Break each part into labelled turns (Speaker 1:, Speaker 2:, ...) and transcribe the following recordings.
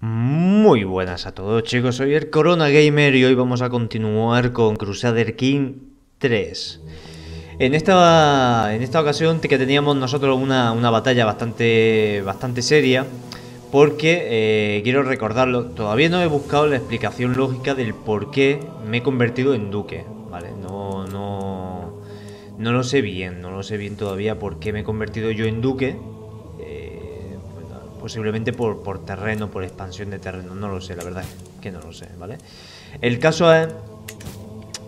Speaker 1: Muy buenas a todos chicos, soy el Corona Gamer y hoy vamos a continuar con Crusader King 3 En esta, en esta ocasión que teníamos nosotros una, batalla bastante, bastante seria Porque, eh, quiero recordarlo, todavía no he buscado la explicación lógica del por qué me he convertido en duque Vale, no, no, no lo sé bien, no lo sé bien todavía por qué me he convertido yo en duque posiblemente por, por terreno, por expansión de terreno, no lo sé, la verdad es que no lo sé, ¿vale? El caso es...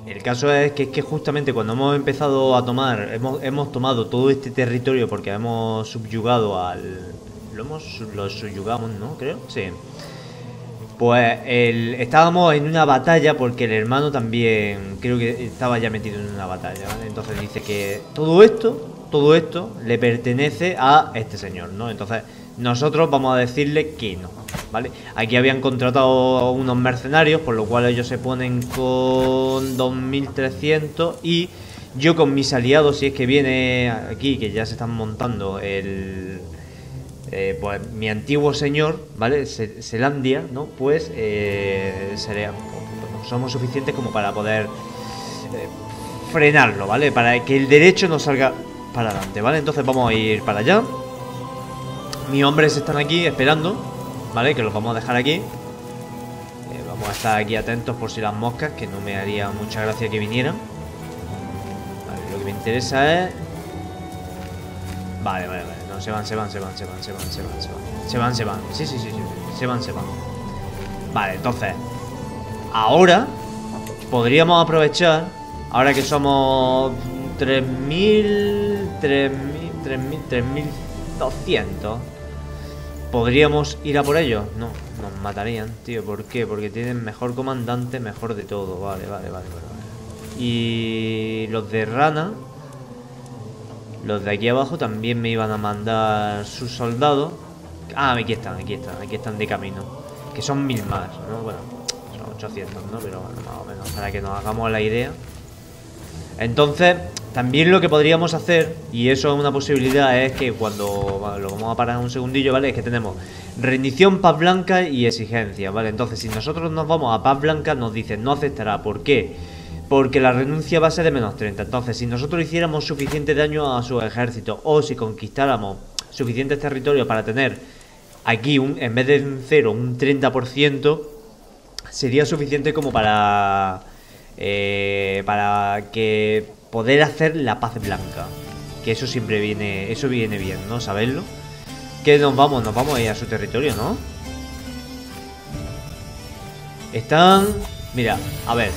Speaker 1: El caso es que, que justamente cuando hemos empezado a tomar, hemos, hemos tomado todo este territorio porque hemos subyugado al... Lo hemos lo subyugamos, ¿no? Creo, sí. Pues estábamos en una batalla porque el hermano también creo que estaba ya metido en una batalla, ¿vale? Entonces dice que todo esto, todo esto le pertenece a este señor, ¿no? Entonces nosotros vamos a decirle que no, ¿vale? Aquí habían contratado unos mercenarios, por lo cual ellos se ponen con 2300 y yo con mis aliados, si es que viene aquí, que ya se están montando el... Eh, pues mi antiguo señor, ¿vale? Selandia, ¿no? Pues eh, sería, somos suficientes como para poder eh, frenarlo, ¿vale? Para que el derecho no salga para adelante, ¿vale? Entonces vamos a ir para allá. Mis hombres están aquí esperando, ¿vale? Que los vamos a dejar aquí. Eh, vamos a estar aquí atentos por si las moscas, que no me haría mucha gracia que vinieran. Vale, lo que me interesa es... Vale, vale, vale. No, se van, se van, se van, se van, se van, se van, se van. Se van, se van. Sí, sí, sí, sí. Se van, se van. Vale, entonces... Ahora... Podríamos aprovechar... Ahora que somos... 3.000... 3.000... 3.000... 3.200 ¿Podríamos ir a por ellos? No, nos matarían, tío. ¿Por qué? Porque tienen mejor comandante, mejor de todo. Vale, vale, vale, vale. Y los de Rana, los de aquí abajo también me iban a mandar sus soldados. Ah, aquí están, aquí están, aquí están de camino. Que son mil más, ¿no? Bueno, son 800, ¿no? Pero bueno, más o menos, para que nos hagamos la idea. Entonces, también lo que podríamos hacer, y eso es una posibilidad, es que cuando lo vamos a parar un segundillo, ¿vale? Es que tenemos rendición, paz blanca y exigencia, ¿vale? Entonces, si nosotros nos vamos a paz blanca, nos dicen no aceptará. ¿Por qué? Porque la renuncia va a ser de menos 30. Entonces, si nosotros hiciéramos suficiente daño a su ejército o si conquistáramos suficientes territorios para tener aquí, un, en vez de un 0, un 30%, sería suficiente como para... Eh, para que poder hacer la paz blanca. Que eso siempre viene, eso viene bien, ¿no? Saberlo. Que nos vamos, nos vamos a ir a su territorio, ¿no? Están... Mira, a ver.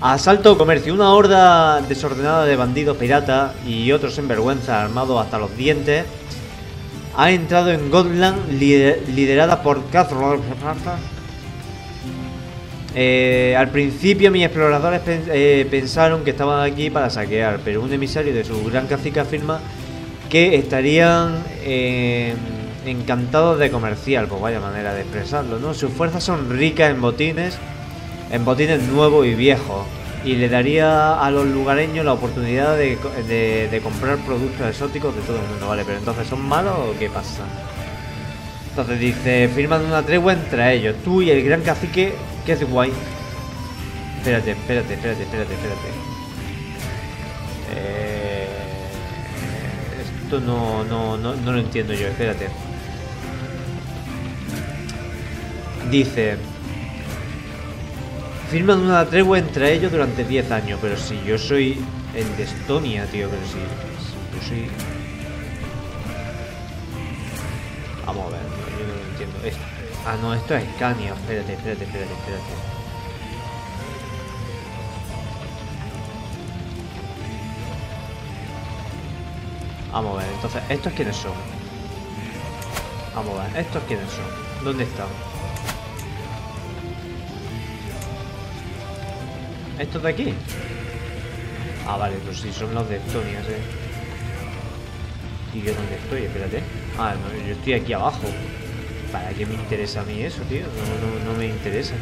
Speaker 1: Asalto comercio. Una horda desordenada de bandidos piratas y otros vergüenza armados hasta los dientes ha entrado en Gotland liderada por Catherine eh, al principio mis exploradores eh, pensaron que estaban aquí para saquear, pero un emisario de su gran cacique afirma que estarían eh, encantados de comercial, pues vaya manera de expresarlo, ¿no? Sus fuerzas son ricas en botines, en botines nuevos y viejos, y le daría a los lugareños la oportunidad de, de comprar productos exóticos de todo el mundo, ¿vale? Pero entonces, ¿son malos o qué pasa? Entonces dice, firman una tregua entre ellos, tú y el gran cacique ¿Qué hace guay? Espérate, espérate, espérate, espérate, espérate. Eh, esto no, no, no, no lo entiendo yo, espérate. Dice... Firman una tregua entre ellos durante 10 años, pero si yo soy el de Estonia, tío, pero si, yo soy... Ah, no, esto es Scania. Espérate, espérate, espérate, espérate. Vamos a ver, entonces, ¿estos quiénes son? Vamos a ver, ¿estos quiénes son? ¿Dónde están? ¿Estos de aquí? Ah, vale, pues sí, son los de Estonia, ¿eh? ¿Y yo dónde estoy? Espérate. Ah, no, yo estoy aquí abajo. ¿Para qué me interesa a mí eso, tío? No, no, me interesa.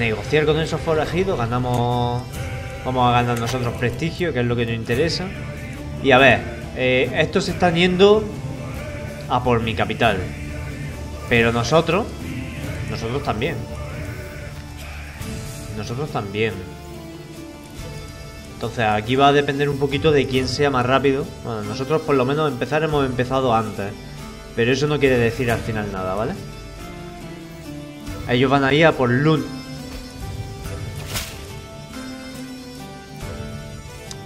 Speaker 1: Negociar con esos forajidos, ganamos... Vamos a ganar nosotros prestigio, que es lo que nos interesa. Y a ver, eh, estos se están yendo a por mi capital. Pero nosotros, nosotros también. Nosotros también. Entonces aquí va a depender un poquito de quién sea más rápido. Bueno, nosotros por lo menos empezar hemos empezado antes. Pero eso no quiere decir al final nada, ¿vale? Ellos van a ir a por Lund.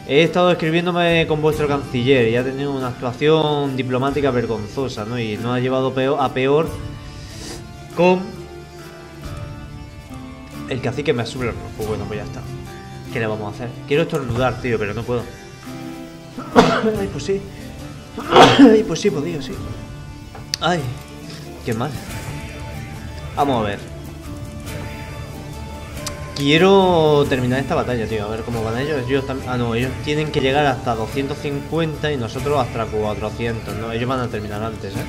Speaker 1: He estado escribiéndome con vuestro canciller y ha tenido una actuación diplomática vergonzosa, ¿no? Y nos ha llevado a peor con el cacique me sube Pues bueno, pues ya está. ¿Qué le vamos a hacer? Quiero estornudar, tío, pero no puedo. Ay, pues sí. Ay, pues sí, podía, sí. Ay, qué mal. Vamos a ver. Quiero terminar esta batalla, tío. A ver cómo van ellos. ellos ah, no, ellos tienen que llegar hasta 250 y nosotros hasta 400, ¿no? Ellos van a terminar antes, ¿eh?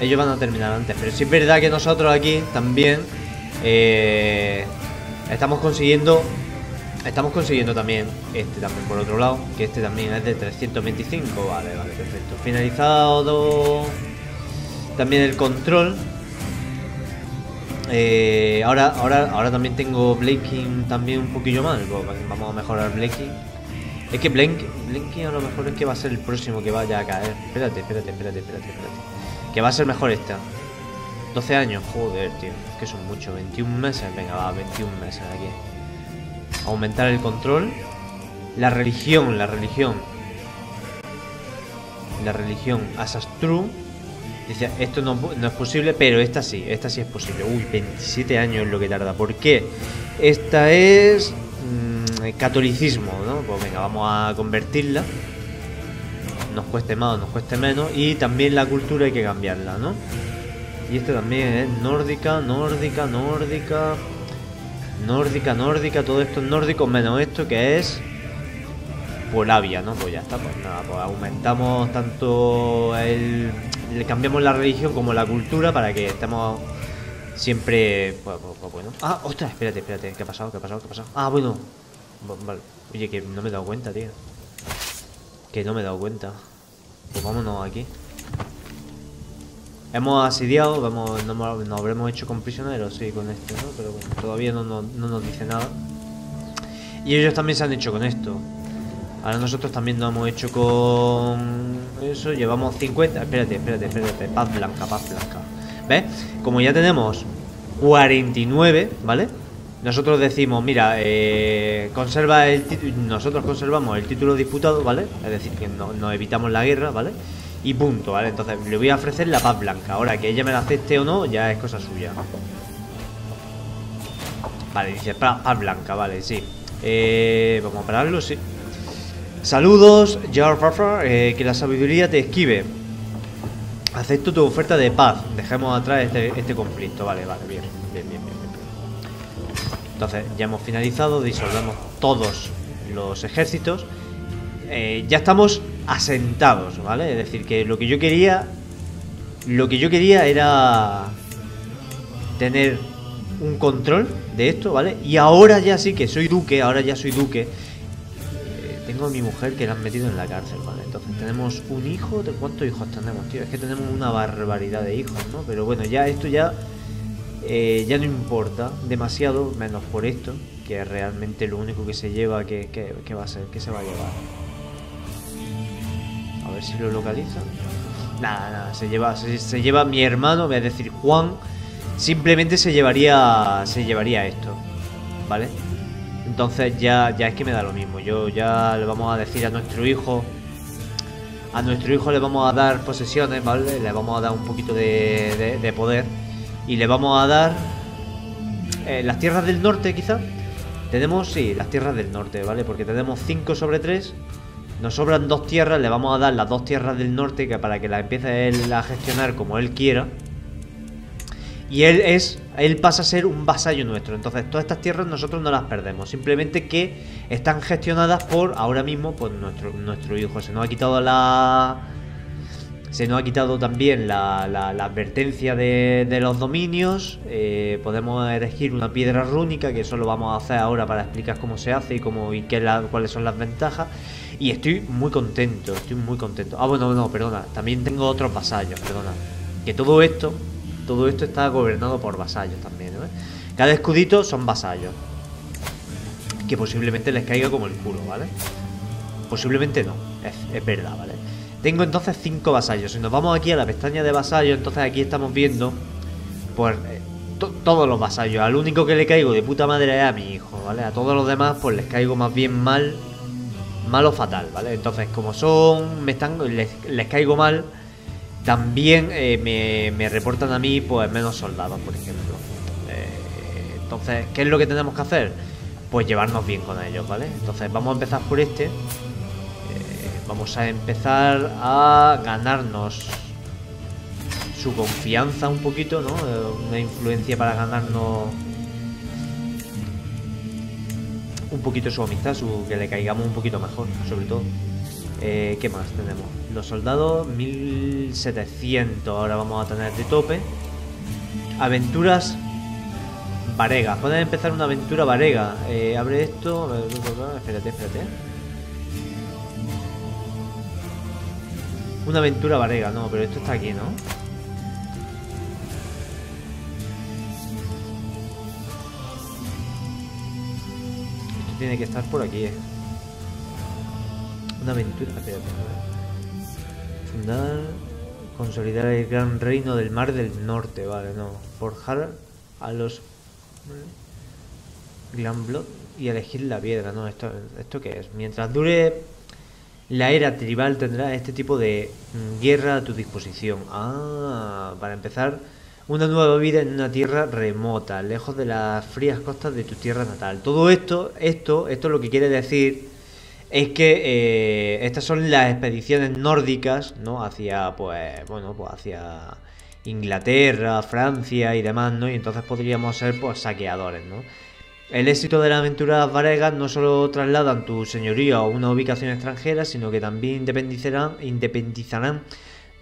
Speaker 1: Ellos van a terminar antes. Pero sí es verdad que nosotros aquí también eh, estamos consiguiendo Estamos consiguiendo también este también por otro lado, que este también es de 325. Vale, vale, perfecto. Finalizado también el control. Eh, ahora, ahora, ahora también tengo Blinking también un poquillo más. Pues vamos a mejorar Blinking. Es que Blink, Blinking a lo mejor es que va a ser el próximo que vaya a caer. Espérate, espérate, espérate, espérate, espérate. Que va a ser mejor esta. 12 años, joder, tío. Es que son muchos. 21 meses. Venga, va, 21 meses aquí aumentar el control. La religión, la religión. La religión Asastru. Dice, esto no, es posible, pero esta sí, esta sí es posible. Uy, 27 años es lo que tarda. ¿Por qué? Esta es mm, catolicismo, ¿no? Pues venga, vamos a convertirla. Nos cueste más o nos cueste menos. Y también la cultura hay que cambiarla, ¿no? Y esto también es nórdica, nórdica, nórdica. Nórdica, nórdica, todo esto es nórdico, menos esto que es Polavia, ¿no? Pues ya está, pues nada, pues aumentamos tanto el... Le cambiamos la religión como la cultura para que estemos siempre... Pues, pues, pues bueno. Ah, ostras, espérate, espérate, ¿qué ha pasado? ¿Qué ha pasado? ¿Qué ha pasado? Ah, bueno. Vale. Oye, que no me he dado cuenta, tío. Que no me he dado cuenta. Pues vámonos aquí. Hemos asediado, vamos, nos habremos hecho con prisioneros, sí, con esto, ¿no? Pero bueno, todavía no, nos dice nada. Y ellos también se han hecho con esto. Ahora nosotros también nos hemos hecho con eso. Llevamos 50. Espérate, espérate, espérate. Paz blanca, paz blanca. ¿Ves? Como ya tenemos 49, ¿vale? Nosotros decimos, mira, eh, conserva el nosotros conservamos el título disputado, ¿vale? Es decir, que no, nos evitamos la guerra, ¿vale? Y punto, ¿vale? Entonces le voy a ofrecer la paz blanca. Ahora que ella me la acepte o no, ya es cosa suya. Vale, dice paz blanca, vale, sí. Eh, vamos a pararlo, sí. Saludos, Jar eh, que la sabiduría te esquive. Acepto tu oferta de paz. Dejemos atrás este, este conflicto. Vale, vale, bien, bien, bien, bien, Entonces, ya hemos finalizado, disolvemos todos los ejércitos. Eh, ya estamos asentados, ¿vale? Es decir, que lo que yo quería, lo que yo quería era tener un control de esto, ¿vale? Y ahora ya sí que soy duque, ahora ya soy duque. Eh, tengo a mi mujer que la han metido en la cárcel, ¿vale? Entonces tenemos un hijo, ¿de cuántos hijos tenemos, tío? Es que tenemos una barbaridad de hijos, ¿no? Pero bueno, ya esto ya eh, ya no importa demasiado, menos por esto, que es realmente lo único que se lleva, que, que va a ser, que se va a llevar. A ver si lo localiza. Nada, nada, se lleva, se, lleva mi hermano, es decir, Juan, simplemente se llevaría, se llevaría esto, ¿vale? Entonces ya, ya es que me da lo mismo. Yo ya le vamos a decir a nuestro hijo, a nuestro hijo le vamos a dar posesiones, ¿vale? Le vamos a dar un poquito de, poder y le vamos a dar eh, las tierras del norte, quizá. Tenemos, sí, las tierras del norte, ¿vale? Porque tenemos 5 sobre 3 nos sobran dos tierras, le vamos a dar las dos tierras del norte que para que las empiece él a gestionar como él quiera. Y él es, él pasa a ser un vasallo nuestro. Entonces todas estas tierras nosotros no las perdemos. Simplemente que están gestionadas por ahora mismo por nuestro, nuestro hijo. Se nos ha quitado la... Se nos ha quitado también la, advertencia de, los dominios. Eh, podemos elegir una piedra rúnica, que eso lo vamos a hacer ahora para explicar cómo se hace y, cómo, y qué cuáles son las ventajas. Y estoy muy contento, estoy muy contento. Ah, bueno, no, perdona. También tengo otros vasallos, perdona. Que todo esto, todo esto está gobernado por vasallos también, ¿eh? Cada escudito son vasallos. Que posiblemente les caiga como el culo, ¿vale? Posiblemente no, es, verdad, ¿vale? Tengo entonces cinco vasallos. Si nos vamos aquí a la pestaña de vasallos, entonces aquí estamos viendo, pues, eh, todos los vasallos. Al único que le caigo de puta madre es a mi hijo, ¿vale? A todos los demás, pues les caigo más bien mal, mal o fatal, ¿vale? Entonces, como son, me están, les, caigo mal, también eh, me, reportan a mí, pues, menos soldados, por ejemplo. Eh, entonces, ¿qué es lo que tenemos que hacer? Pues llevarnos bien con ellos, ¿vale? Entonces, vamos a empezar por este. Vamos a empezar a ganarnos su confianza un poquito, ¿no? Eh, una influencia para ganarnos un poquito su amistad, su, que le caigamos un poquito mejor, sobre todo. Eh, ¿Qué más tenemos? Los soldados, 1700 ahora vamos a tener de tope. Aventuras Varega. Pueden empezar una aventura Varega. Eh, abre esto. Espérate, espérate. Una aventura varega, no, pero esto está aquí, ¿no? Tiene que estar por aquí, ¿eh? Una aventura... Fundar... Consolidar el gran reino del mar del norte, vale, no. Forjar a los... Blood y elegir la piedra, no, esto, ¿esto qué es? Mientras dure la era tribal tendrá este tipo de mm, guerra a tu disposición. Ah, para empezar, una nueva vida en una tierra remota, lejos de las frías costas de tu tierra natal. Todo esto, esto, esto lo que quiere decir es que eh, estas son las expediciones nórdicas, ¿no? Hacia, pues, bueno, pues hacia Inglaterra, Francia y demás, ¿no? Y entonces podríamos ser, pues, saqueadores, ¿no? El éxito de las aventuras varegas no solo trasladan tu señorío a una ubicación extranjera, sino que también independizarán, independizarán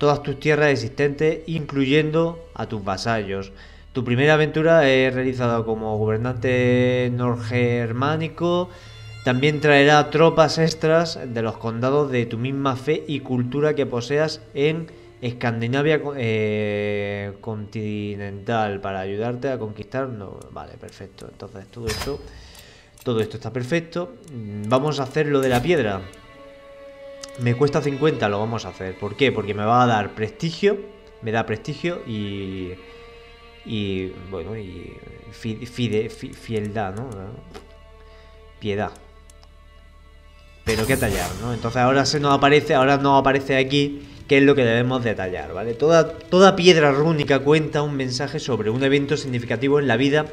Speaker 1: todas tus tierras existentes, incluyendo a tus vasallos. Tu primera aventura es realizada como gobernante norgermánico. También traerá tropas extras de los condados de tu misma fe y cultura que poseas en Escandinavia eh, continental para ayudarte a conquistar. Vale, perfecto. Entonces todo esto, todo esto está perfecto. Mm, vamos a hacer lo de la piedra. Me cuesta 50, lo vamos a hacer. ¿Por qué? Porque me va a dar prestigio, me da prestigio y y bueno y fide, fieldad, ¿no? Piedad. Pero qué tallar, ¿no? Entonces ahora se nos aparece, ahora nos aparece aquí qué es lo que debemos detallar, ¿vale? Toda, toda piedra rúnica cuenta un mensaje sobre un evento significativo en la vida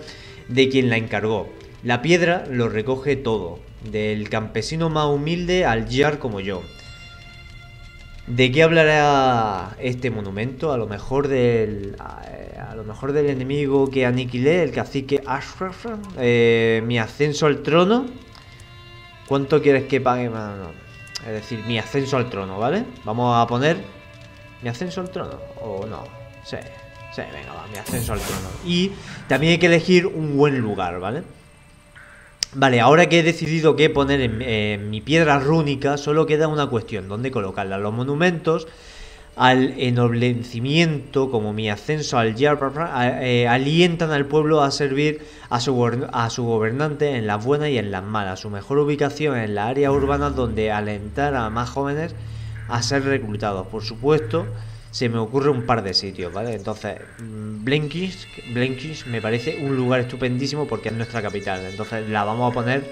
Speaker 1: de quien la encargó. La piedra lo recoge todo, del campesino más humilde al yar como yo. ¿De qué hablará este monumento? A lo mejor del. A, lo mejor del enemigo que aniquilé, el cacique Ashraf. Eh, mi ascenso al trono. ¿Cuánto quieres que pague? Es decir, mi ascenso al trono, ¿vale? Vamos a poner mi ascenso al trono. ¿O no? Sí, sí, venga, va, mi ascenso al trono. Y también hay que elegir un buen lugar, ¿vale? Vale, ahora que he decidido qué poner en, mi piedra rúnica, solo queda una cuestión, ¿dónde colocarla? Los monumentos al ennoblecimiento, como mi ascenso al Yar, eh, alientan al pueblo a servir a su, a su gobernante en las buenas y en las malas. Su mejor ubicación en la área urbana donde alentar a más jóvenes a ser reclutados. Por supuesto, se me ocurre un par de sitios, ¿vale? Entonces, mm, Blinkis, me parece un lugar estupendísimo porque es nuestra capital. Entonces la vamos a poner,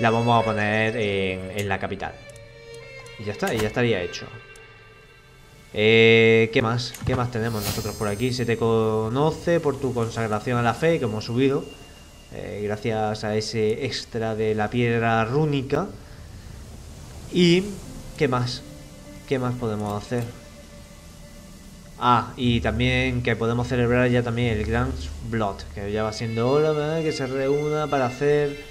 Speaker 1: la vamos a poner en, en la capital. Y ya está, y ya estaría hecho. Eh, ¿Qué más? ¿Qué más tenemos nosotros por aquí? Se te conoce por tu consagración a la fe que hemos subido. Eh, gracias a ese extra de la piedra rúnica. ¿Y qué más? ¿Qué más podemos hacer? Ah, y también que podemos celebrar ya también el Grand Blood, que ya va siendo hora que se reúna para hacer...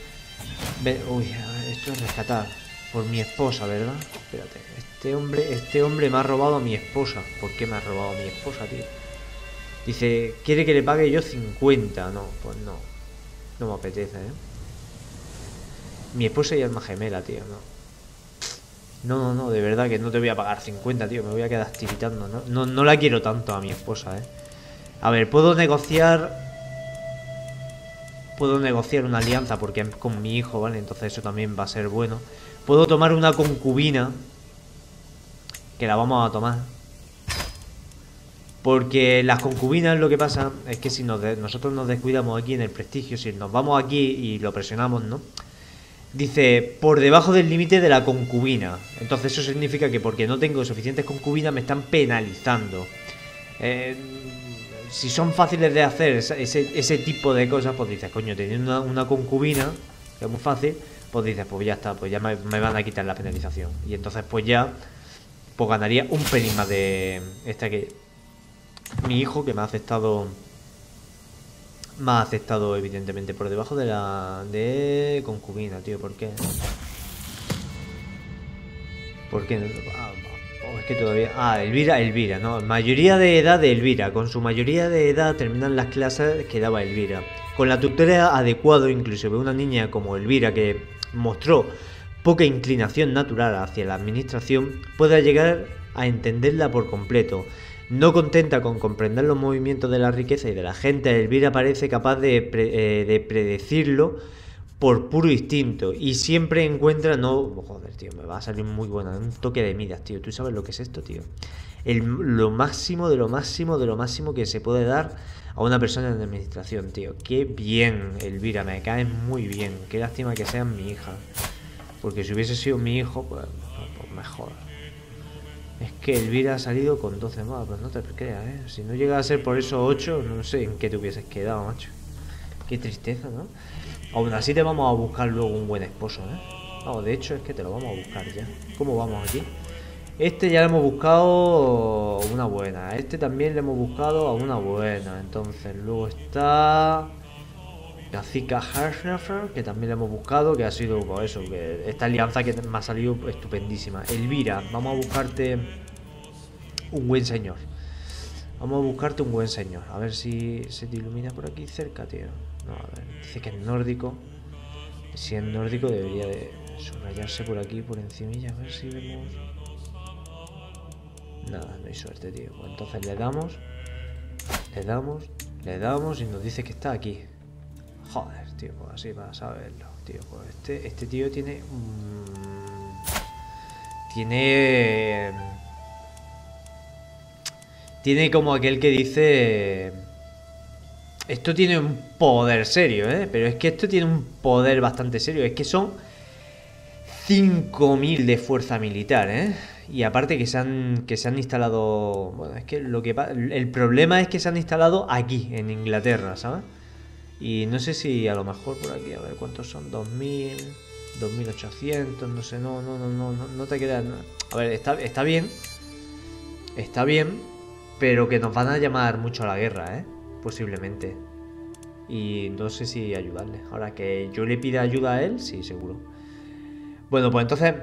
Speaker 1: Uy, esto es rescatar por mi esposa, ¿verdad? Espérate, este hombre, este hombre me ha robado a mi esposa. ¿Por qué me ha robado a mi esposa, tío? Dice, quiere que le pague yo 50. No, pues no. No me apetece, ¿eh? Mi esposa y alma gemela, tío, no. No, no, no, de verdad que no te voy a pagar 50, tío. Me voy a quedar tiritando. ¿no? No, no la quiero tanto a mi esposa, ¿eh? A ver, puedo negociar... Puedo negociar una alianza porque es con mi hijo, ¿vale? Entonces eso también va a ser bueno. Puedo tomar una concubina. Que la vamos a tomar. Porque las concubinas lo que pasa es que si nosotros nos descuidamos aquí en el prestigio, si nos vamos aquí y lo presionamos, ¿no? Dice, por debajo del límite de la concubina. Entonces eso significa que porque no tengo suficientes concubinas me están penalizando. Eh, si son fáciles de hacer ese, tipo de cosas, pues dices, coño, teniendo una, concubina, que es muy fácil, pues dices, pues ya está, pues ya me, van a quitar la penalización. Y entonces pues ya, pues ganaría un pelín más de... Esta que... Mi hijo que me ha aceptado ha aceptado, evidentemente, por debajo de la... De concubina, tío. ¿Por qué? ¿Por qué? Ah, oh, es que todavía... Ah, Elvira, Elvira, ¿no? Mayoría de edad de Elvira. Con su mayoría de edad terminan las clases que daba Elvira. Con la tutora adecuado, inclusive una niña como Elvira que mostró poca inclinación natural hacia la administración, puede llegar a entenderla por completo. No contenta con comprender los movimientos de la riqueza y de la gente, Elvira parece capaz de, eh, predecirlo por puro instinto y siempre encuentra, no, joder, tío, me va a salir muy buena, un toque de midas, tío, tú sabes lo que es esto, tío. lo máximo de lo máximo de lo máximo que se puede dar a una persona en administración, tío. Qué bien, Elvira, me cae muy bien. Qué lástima que seas mi hija. Porque si hubiese sido mi hijo, pues, pues mejor. Es que Elvira ha salido con 12 más, pero no te creas, ¿eh? Si no llega a ser por esos 8, no sé en qué te hubieses quedado, macho. Qué tristeza, ¿no? Aún así te vamos a buscar luego un buen esposo, ¿eh? Vamos, de hecho es que te lo vamos a buscar ya. ¿Cómo vamos aquí? Este ya le hemos buscado una buena. Este también le hemos buscado a una buena. Entonces luego está... Cacica Harsnafer, que también le hemos buscado, que ha sido pues eso, que esta alianza que me ha salido estupendísima. Elvira, vamos a buscarte un buen señor. Vamos a buscarte un buen señor. A ver si se te ilumina por aquí cerca, tío. No, a ver, dice que es nórdico. Si es nórdico debería de subrayarse por aquí, por encimilla. A ver si vemos... Nada, no hay suerte, tío. Pues entonces le damos, le damos, le damos y nos dice que está aquí. Joder, tío, pues así para saberlo, tío. Pues este, este tío tiene... tiene... Tiene como aquel que dice... Esto tiene un poder serio, ¿eh? Pero es que esto tiene un poder bastante serio. Es que son 5.000 de fuerza militar, ¿eh? Y aparte que se han, que se han instalado... Bueno, es que lo que El problema es que se han instalado aquí, en Inglaterra, ¿sabes? Y no sé si a lo mejor por aquí, a ver cuántos son, 2000, 2800, no sé, no, no, no, no, no te creas. A ver, está, está bien, está bien, pero que nos van a llamar mucho a la guerra, ¿eh? Posiblemente. Y no sé si ayudarle. Ahora que yo le pida ayuda a él, sí, seguro. Bueno, pues entonces,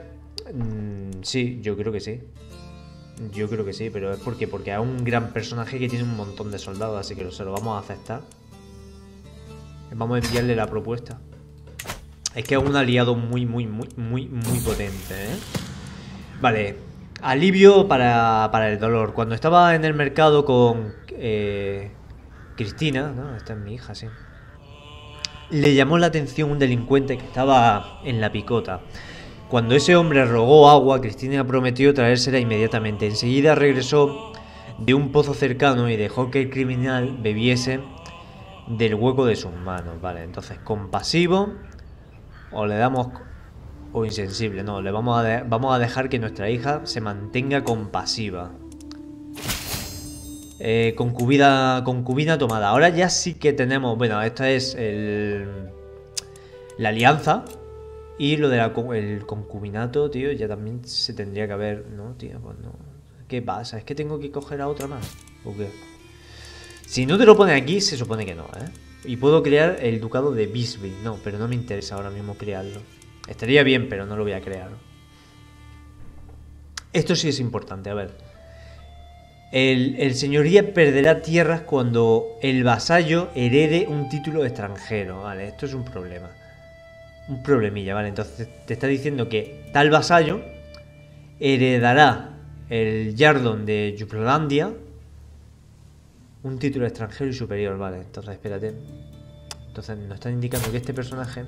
Speaker 1: mm, sí, yo creo que sí. Yo creo que sí, pero es porque, porque es un gran personaje que tiene un montón de soldados, así que se lo vamos a aceptar. Vamos a enviarle la propuesta. Es que es un aliado muy, muy, muy, muy, muy potente, ¿eh? Vale. Alivio para, para el dolor. Cuando estaba en el mercado con eh, Cristina, ¿no? Esta es mi hija, sí. Le llamó la atención un delincuente que estaba en la picota. Cuando ese hombre rogó agua, Cristina prometió traérsela inmediatamente. Enseguida regresó de un pozo cercano y dejó que el criminal bebiese del hueco de sus manos, ¿vale? Entonces, compasivo o le damos o insensible, no, le vamos a, vamos a dejar que nuestra hija se mantenga compasiva. Eh, concubina, concubina tomada. Ahora ya sí que tenemos, bueno, esta es el, la alianza y lo del concubinato, tío, ya también se tendría que haber, ¿no, tío? Pues no. ¿Qué pasa? ¿Es que tengo que coger a otra más? ¿O qué? Si no te lo pone aquí, se supone que no, ¿eh? Y puedo crear el ducado de Bisbee. No, pero no me interesa ahora mismo crearlo. Estaría bien, pero no lo voy a crear. Esto sí es importante, a ver. El, señoría perderá tierras cuando el vasallo herede un título extranjero, ¿vale? Esto es un problema. Un problemilla, ¿vale? Entonces te está diciendo que tal vasallo heredará el Yardon de Jutlandia. Un título extranjero y superior, vale. Entonces, espérate. Entonces nos están indicando que este personaje...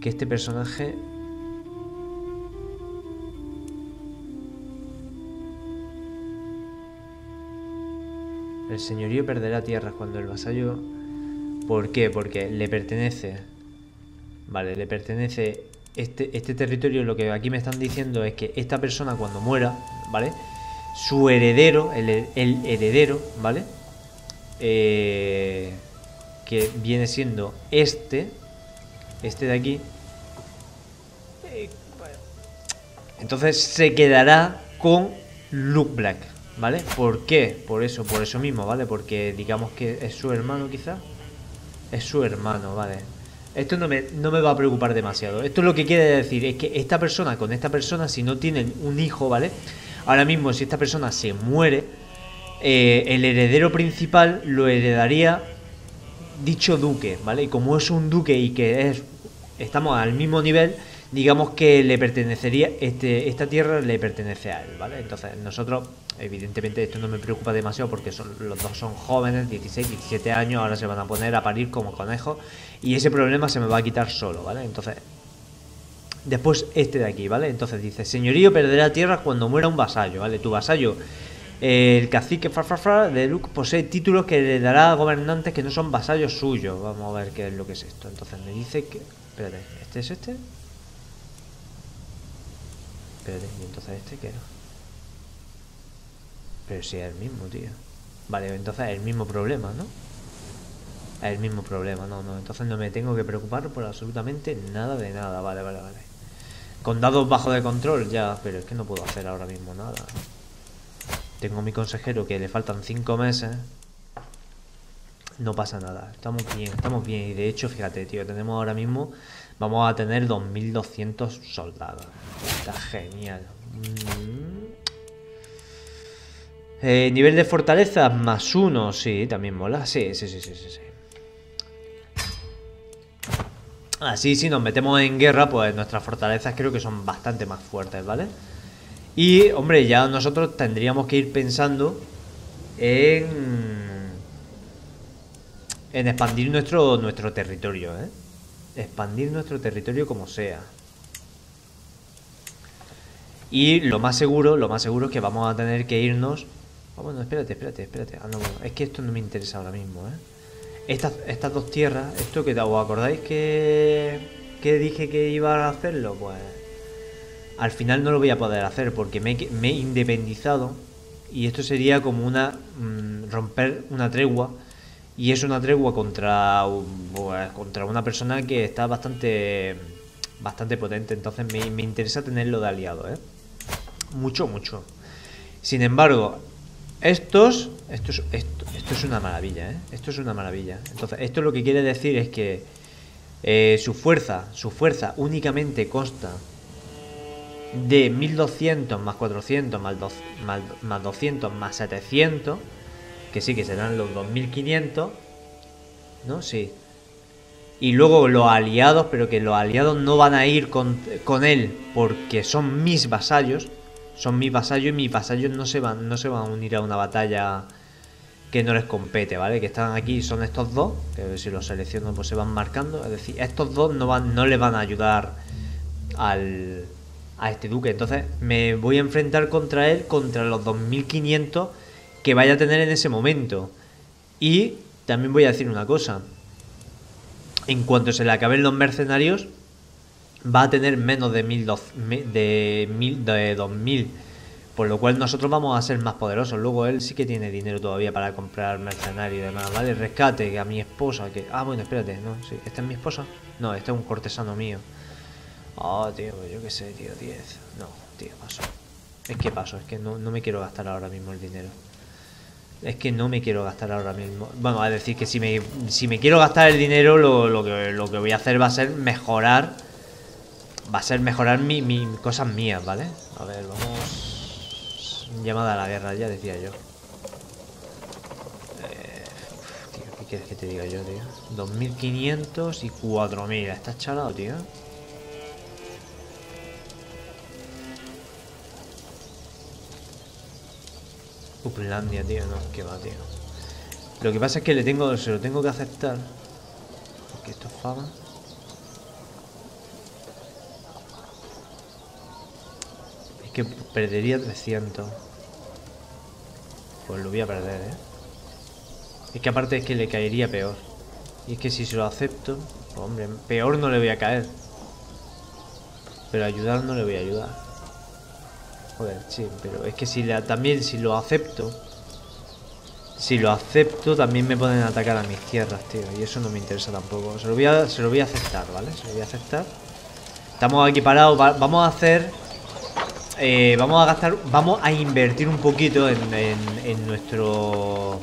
Speaker 1: Que este personaje... El señorío perderá tierras cuando el vasallo... ¿Por qué? Porque le pertenece... Vale, le pertenece este, este territorio. Lo que aquí me están diciendo es que esta persona cuando muera, ¿vale? Su heredero, el, el heredero, ¿vale? Eh que viene siendo este, este de aquí, entonces se quedará con Luke Black, ¿vale? ¿Por qué? Por eso, por eso mismo, ¿vale? Porque digamos que es su hermano quizá. Es su hermano, ¿vale? Esto no me, no me va a preocupar demasiado. Esto lo que quiere decir es que esta persona con esta persona, si no tienen un hijo, ¿vale? Ahora mismo, si esta persona se muere, eh, el heredero principal lo heredaría dicho duque, ¿vale? Y como es un duque y que es estamos al mismo nivel, digamos que le pertenecería este esta tierra le pertenece a él, ¿vale? Entonces, nosotros evidentemente esto no me preocupa demasiado porque son, los dos son jóvenes, 16, 17 años, ahora se van a poner a parir como conejos y ese problema se me va a quitar solo, ¿vale? Entonces, después este de aquí, ¿vale? Entonces dice, "Señorío perderá tierra cuando muera un vasallo", ¿vale? Tu vasallo el cacique Farfafra de Luke posee títulos que le dará a gobernantes que no son vasallos suyos. Vamos a ver qué es lo que es esto. Entonces me dice que... Espérate, ¿este es este? Espérate, ¿y entonces este qué era? Pero si es el mismo, tío. Vale, entonces es el mismo problema, ¿no? Es el mismo problema, no, no. Entonces no me tengo que preocupar por absolutamente nada de nada. Vale, vale, vale. Con dados bajo de control, ya, pero es que no puedo hacer ahora mismo nada. Tengo a mi consejero que le faltan 5 meses. No pasa nada. Estamos bien, estamos bien. Y de hecho, fíjate, tío, tenemos ahora mismo... Vamos a tener 2.200 soldados. Está genial. Mm. Eh, nivel de fortaleza más uno, sí, también mola. Sí, sí, sí, sí, sí. sí. Así, si nos metemos en guerra, pues nuestras fortalezas creo que son bastante más fuertes, ¿vale? Y, hombre, ya nosotros tendríamos que ir pensando en, en expandir nuestro, nuestro territorio, ¿eh? Expandir nuestro territorio como sea. Y lo más seguro, lo más seguro es que vamos a tener que irnos... Oh, bueno, espérate, espérate, espérate. Ah, es que esto no me interesa ahora mismo, ¿eh? Estas, estas dos tierras, esto que os acordáis que, que dije que iba a hacerlo, pues al final no lo voy a poder hacer porque me, he independizado y esto sería como una mm, romper una tregua. Y es una tregua contra pues, contra una persona que está bastante bastante potente. Entonces me, interesa tenerlo de aliado ¿eh? mucho mucho. Sin embargo estos esto es, esto, es una maravilla ¿eh? esto es una maravilla entonces esto lo que quiere decir es que eh, su fuerza su fuerza únicamente consta de 1200 más 400 más, más, 200 más 700, que sí que serán los 2500, ¿no? Sí. Y luego los aliados, pero que los aliados no van a ir con, con él porque son mis vasallos, son mis vasallos y mis vasallos no se van, no se van a unir a una batalla que no les compete, ¿vale? Que están aquí, son estos dos, que si los selecciono pues se van marcando, es decir, estos dos no, van, no le van a ayudar al, a este duque. Entonces me voy a enfrentar contra él, contra los 2500 que vaya a tener en ese momento. Y también voy a decir una cosa. En cuanto se le acaben los mercenarios, va a tener menos de, mil de, mil, de 2000. Por lo cual nosotros vamos a ser más poderosos. Luego él sí que tiene dinero todavía para comprar mercenarios y demás. ¿Vale? Rescate, a mi esposa, que... Ah, bueno, espérate, ¿no? Sí, ¿Esta es mi esposa? No, este es un cortesano mío. Oh, tío, pues yo qué sé, tío, 10. No, tío, paso. Es que paso, es que no, me quiero gastar ahora mismo el dinero. Es que no me quiero gastar ahora mismo. Bueno, a decir que si me, si me quiero gastar el dinero, lo, que, lo que voy a hacer va a ser mejorar. Va a ser mejorar mi, mi, cosas mías, ¿vale? A ver, vamos... Llamada a la guerra, ya decía yo. Eh, ¿Qué quieres que te diga yo, tío? 2500 y 4000. ¿Estás charado, tío? Uplandia, tío, no, que va, tío. Lo que pasa es que le tengo, se lo tengo que aceptar. Porque esto es fama. Que perdería 300. Pues lo voy a perder, ¿eh? Es que aparte es que le caería peor. Y es que si se lo acepto, pues, hombre, peor no le voy a caer. Pero ayudar no le voy a ayudar. Joder, sí, pero es que si también si lo acepto, si lo acepto también me pueden atacar a mis tierras, tío. Y eso no me interesa tampoco. Se lo voy a, se lo voy a aceptar, ¿vale? Se lo voy a aceptar. Estamos aquí parados. vamos a hacer... Eh, vamos a gastar... Vamos a invertir un poquito en, nuestro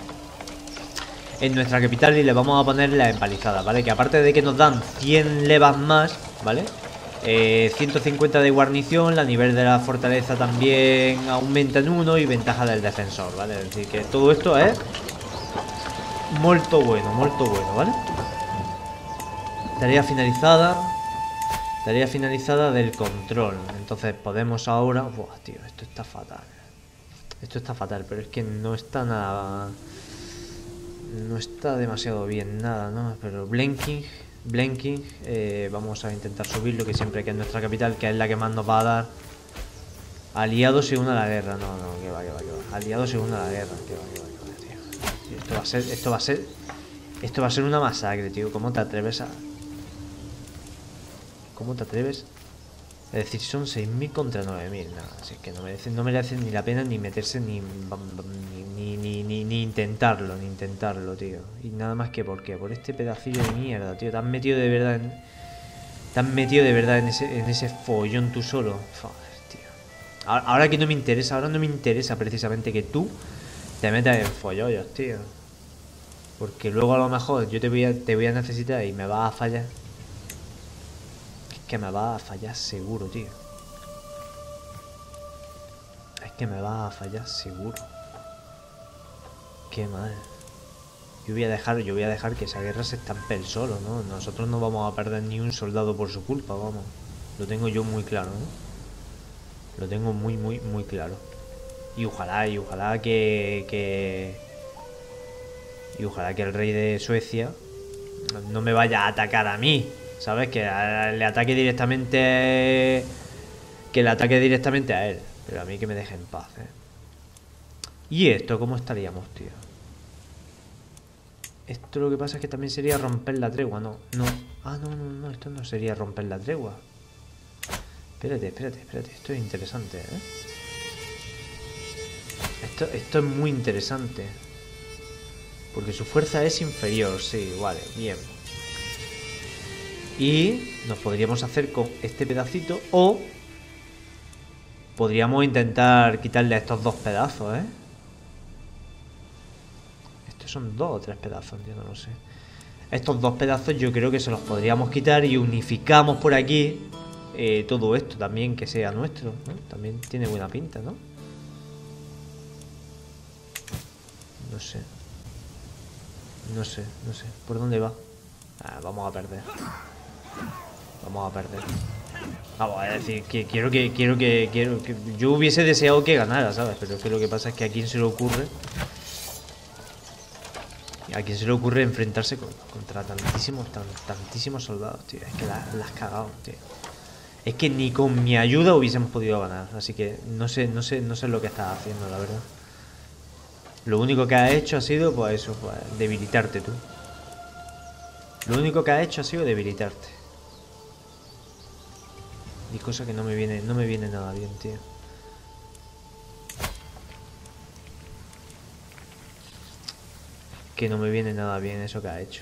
Speaker 1: en nuestra capital y le vamos a poner la empalizada, ¿vale? Que aparte de que nos dan 100 levas más, ¿vale? 150 eh, de guarnición, la nivel de la fortaleza también aumenta en uno y ventaja del defensor, ¿vale? Es decir, que todo esto es muy bueno, muy bueno, ¿vale? Tarea finalizada. Tarea finalizada del control. Entonces podemos ahora... Buah, tío, esto está fatal. Esto está fatal, pero es que no está nada... No está demasiado bien nada, ¿no? Pero Blinking, Blinking, eh, vamos a intentar subirlo, que siempre que es nuestra capital, que es la que más nos va a dar. Aliados se a la guerra, no, no, que va, que va, que va. Aliados se a la guerra, que va, que va, que va, tío. Esto va a ser, esto va a ser, esto va a ser una masacre, tío. ¿Cómo te atreves a...? ¿Cómo te atreves? Es decir, son 6.000 contra 9.000, nada, así que no merece, no merece ni la pena ni meterse ni, ni, intentarlo, ni intentarlo, tío. Y nada más que por qué, por este pedacillo de mierda, tío. Te has metido de verdad en... Te has metido de verdad en ese, en ese follón tú solo. Joder, tío. Ahora, que no me interesa, ahora no me interesa precisamente que tú te metas en follollos, tío. Porque luego a lo mejor yo te voy a, te voy a necesitar y me vas a fallar. Que me va a fallar seguro, tío. Es que me va a fallar seguro. Qué mal. Yo voy a dejar, yo voy a dejar que esa guerra se estampe el solo, ¿no? Nosotros no vamos a perder ni un soldado por su culpa, vamos. Lo tengo yo muy claro, ¿no? Lo tengo muy, muy, muy claro. Y ojalá, y ojalá que, que... Y ojalá que el rey de Suecia no me vaya a atacar a mí, ¿sabes? Que le ataque directamente... Que le ataque directamente a él. Pero a mí que me deje en paz, ¿eh? ¿Y esto cómo estaríamos, tío? Esto lo que pasa es que también sería romper la tregua, no, no. Ah, no, no, no, esto no sería romper la tregua. Espérate, espérate, espérate, esto es interesante, ¿eh? Esto, esto es muy interesante. Porque su fuerza es inferior, sí, vale, bien. Y nos podríamos hacer con este pedacito o podríamos intentar quitarle estos dos pedazos, ¿eh? son dos o tres pedazos, yo no sé. Estos dos pedazos yo creo que se los podríamos quitar y unificamos por aquí eh, todo esto también que sea nuestro. También tiene buena pinta, ¿no? No sé. No sé, no sé. ¿Por dónde va? Ah, vamos a perder. Vamos a perder. Vamos a decir que quiero que quiero que quiero que yo hubiese deseado que ganara, ¿sabes? Pero es que lo que pasa es que a quién se le ocurre ¿A quién se le ocurre enfrentarse contra tantísimos, tantísimos soldados, tío? Es que la, has cagado, tío. Es que ni con mi ayuda hubiésemos podido ganar. Así que no sé, no sé, no sé lo que estás haciendo, la verdad. Lo único que ha hecho ha sido, pues eso, pues, debilitarte tú. Lo único que ha hecho ha sido debilitarte. Y cosa que no me viene, no me viene nada bien, tío. que no me viene nada bien eso que ha hecho.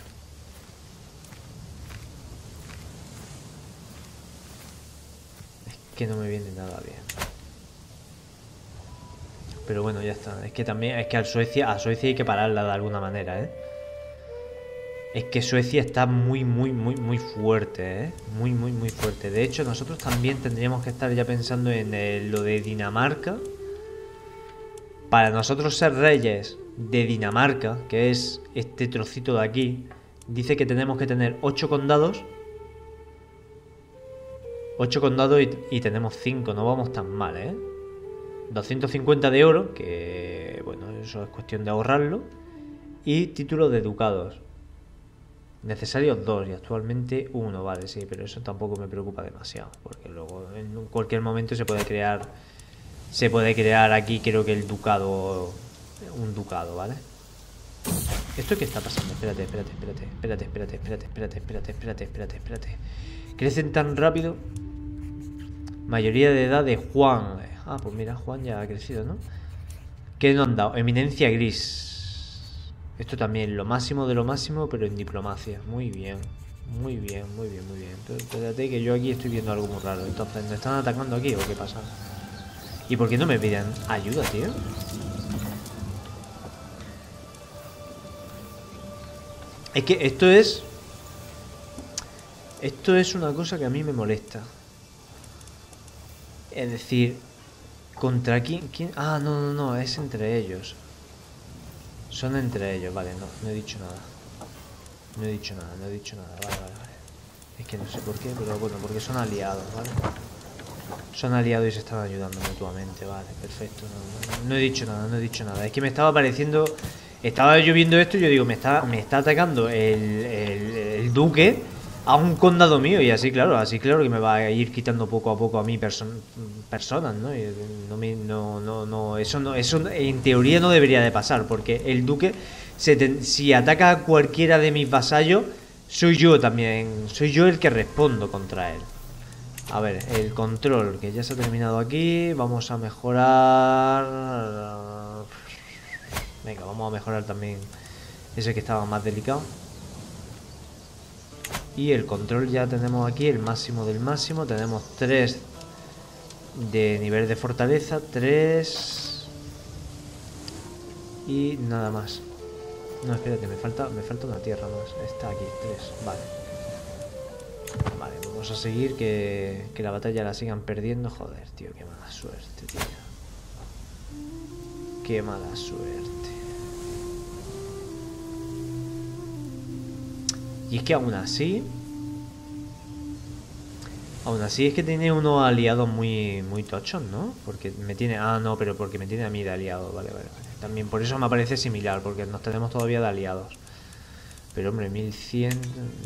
Speaker 1: Es que no me viene nada bien. Pero bueno, ya está. Es que también, es que a Suecia, a Suecia hay que pararla de alguna manera, ¿eh? Es que Suecia está muy, muy, muy, muy fuerte, ¿eh? Muy, muy, muy fuerte. De hecho, nosotros también tendríamos que estar ya pensando en lo de Dinamarca. Para nosotros ser reyes de Dinamarca, que es este trocito de aquí, dice que tenemos que tener 8 condados. 8 condados y, tenemos 5, no vamos tan mal, ¿eh? 250 de oro, que bueno, eso es cuestión de ahorrarlo. Y título de ducados. Necesarios dos y actualmente uno, vale, sí, pero eso tampoco me preocupa demasiado, porque luego en cualquier momento se puede crear, se puede crear aquí creo que el ducado, un ducado, ¿vale? ¿Esto qué está pasando? Espérate, espérate, espérate, espérate, espérate, espérate, espérate, espérate, espérate, espérate. Crecen tan rápido. Mayoría de edad de Juan. Ah, pues mira, Juan ya ha crecido, ¿no? ¿Qué nos han dado? Eminencia gris. Esto también, lo máximo de lo máximo, pero en diplomacia. Muy bien, muy bien, muy bien, muy bien. Pero espérate que yo aquí estoy viendo algo muy raro. Entonces, ¿me están atacando aquí o qué pasa? ¿Y por qué no me piden ayuda, tío? Es que esto es... Esto es una cosa que a mí me molesta. Es decir, ¿contra quién? quién? Ah, no, no, no, es entre ellos. Son entre ellos, vale, no, no he dicho nada. No he dicho nada, no he dicho nada, vale, vale, vale. Es que no sé por qué, pero bueno, porque son aliados, ¿vale? Son aliados y se están ayudando mutuamente, vale, perfecto. No, he dicho nada, no he dicho nada. Es que me estaba pareciendo... Estaba lloviendo esto y yo digo, me está, me está atacando el, el duque a un condado mío y así claro, así claro que me va a ir quitando poco a poco a mí personas, ¿no? no, no, no, eso no, eso en teoría no debería de pasar porque el duque si ataca a cualquiera de mis vasallos soy yo también, soy yo el que respondo contra él. A ver, el control, que ya se ha terminado aquí. Vamos a mejorar... Venga, vamos a mejorar también ese que estaba más delicado. Y el control ya tenemos aquí, el máximo del máximo. Tenemos 3 de nivel de fortaleza, 3 y nada más. No, espérate, me falta, me falta una tierra más. Está aquí, 3, vale. Vale, vamos a seguir que, que la batalla la sigan perdiendo. Joder, tío, qué mala suerte, tío. Qué mala suerte. Y es que aún así... Aún así es que tiene unos aliados muy, muy tochos, ¿no? Porque me tiene... Ah, no, pero porque me tiene a mí de aliado. Vale, vale, vale. También por eso me parece similar, porque nos tenemos todavía de aliados. Pero hombre, 1100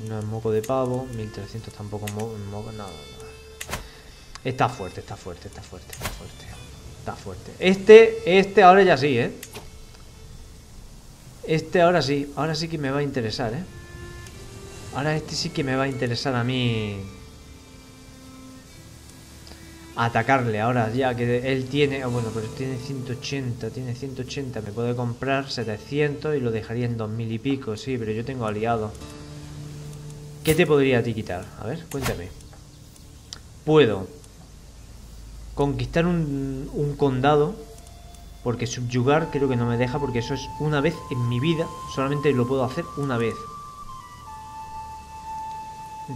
Speaker 1: no es moco de pavo, 1300 tampoco es moco... No, no, no. Está fuerte, está fuerte, está fuerte, está fuerte. Está fuerte. Este, este ahora ya sí, ¿eh? Este ahora sí, ahora sí que me va a interesar, ¿eh? Ahora este sí que me va a interesar a mí atacarle ahora ya que él tiene, ah, bueno, pero tiene 180, tiene 180, me puede comprar 700 y lo dejaría en 2000 y pico, sí, pero yo tengo aliado. ¿Qué te podría a ti quitar? A ver, cuéntame. Puedo conquistar un, un condado porque subyugar creo que no me deja porque eso es una vez en mi vida, solamente lo puedo hacer una vez.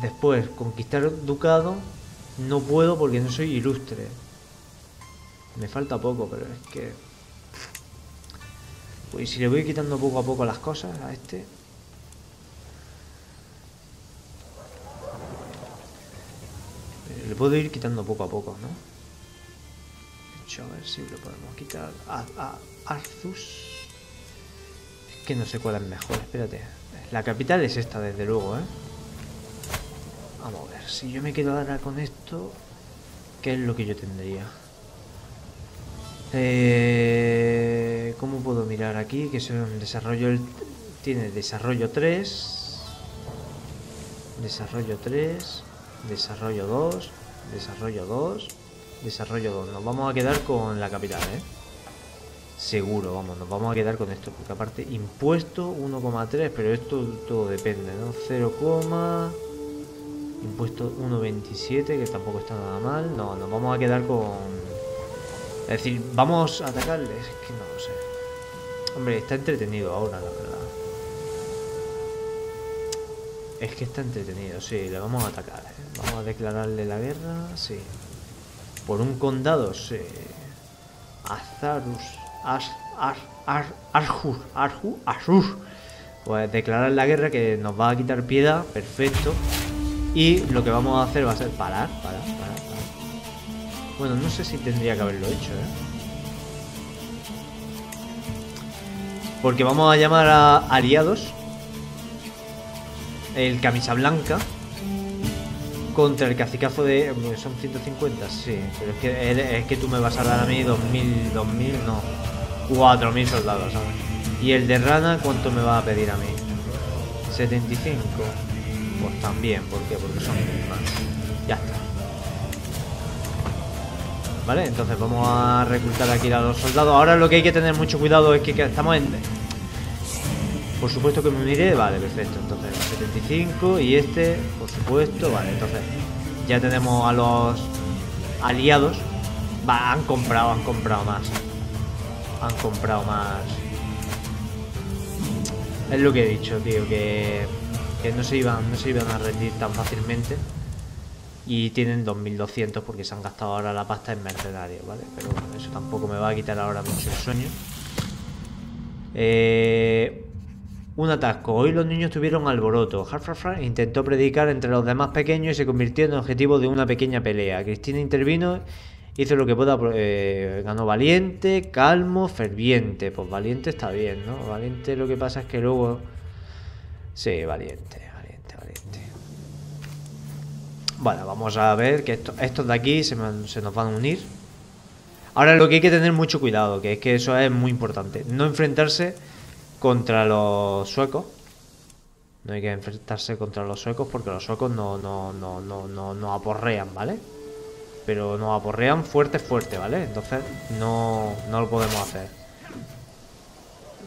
Speaker 1: Después, conquistar ducado. No puedo porque no soy ilustre. Me falta poco, pero es que... Pues si le voy quitando poco a poco las cosas a este... Le puedo ir quitando poco a poco, ¿no? De hecho, a ver si lo podemos quitar a, a Arzus. Es que no sé cuál es mejor, espérate. La capital es esta, desde luego, ¿eh? Vamos a ver, si yo me quedo ahora con esto, ¿qué es lo que yo tendría? Eh, ¿Cómo puedo mirar aquí? Que es un desarrollo... Tiene desarrollo 3, desarrollo 3, desarrollo 2, desarrollo 2, desarrollo 2. Nos vamos a quedar con la capital, ¿eh? Seguro, vamos, nos vamos a quedar con esto. Porque aparte, impuesto 1,3, pero esto todo depende, ¿no? 0, Impuesto 1.27, que tampoco está nada mal. No, nos vamos a quedar con... Es decir, vamos a atacarles. Es que no lo sé. Hombre, está entretenido ahora, la verdad. Es que está entretenido, sí, le vamos a atacar. ¿eh? Vamos a declararle la guerra, sí. Por un condado, sí. Azarus. As, as, as. Pues declarar la guerra que nos va a quitar piedad. Perfecto. Y lo que vamos a hacer va a ser parar, parar, parar, parar. Bueno, no sé si tendría que haberlo hecho, ¿eh? Porque vamos a llamar a aliados. El camisa blanca. Contra el cacicazo de... Son 150, sí. Pero es que, es que tú me vas a dar a mí 2000, 2000, no. 4000 soldados, ¿sabes? Y el de rana, ¿cuánto me va a pedir a mí? 75. Pues también, ¿por qué? Porque son más. Ya está. ¿Vale? Entonces vamos a reclutar aquí a los soldados. Ahora lo que hay que tener mucho cuidado es que, estamos en... Por supuesto que me miré, vale, perfecto. Entonces 75 y este, por supuesto, vale. Entonces ya tenemos a los aliados. Va, han comprado, han comprado más. Han comprado más. Es lo que he dicho, tío, que, que no, se iban, no se iban a rendir tan fácilmente y tienen 2200 porque se han gastado ahora la pasta en mercenarios, ¿vale? Pero bueno, eso tampoco me va a quitar ahora mucho el sueño. Eh, un atasco. Hoy los niños tuvieron alboroto. Harfrafra intentó predicar entre los demás pequeños y se convirtió en objetivo de una pequeña pelea. Cristina intervino, hizo lo que pueda, eh, ganó valiente, calmo, ferviente. Pues valiente está bien, ¿no? Valiente lo que pasa es que luego... Sí, valiente. Bueno, vamos a ver que estos de aquí se, nos van a unir. Ahora lo que hay que tener mucho cuidado, que es que eso es muy importante. No enfrentarse contra los suecos. No hay que enfrentarse contra los suecos porque los suecos no, no, no, no, no, no aporrean, ¿vale? Pero nos aporrean fuerte, fuerte, ¿vale? Entonces no, no lo podemos hacer.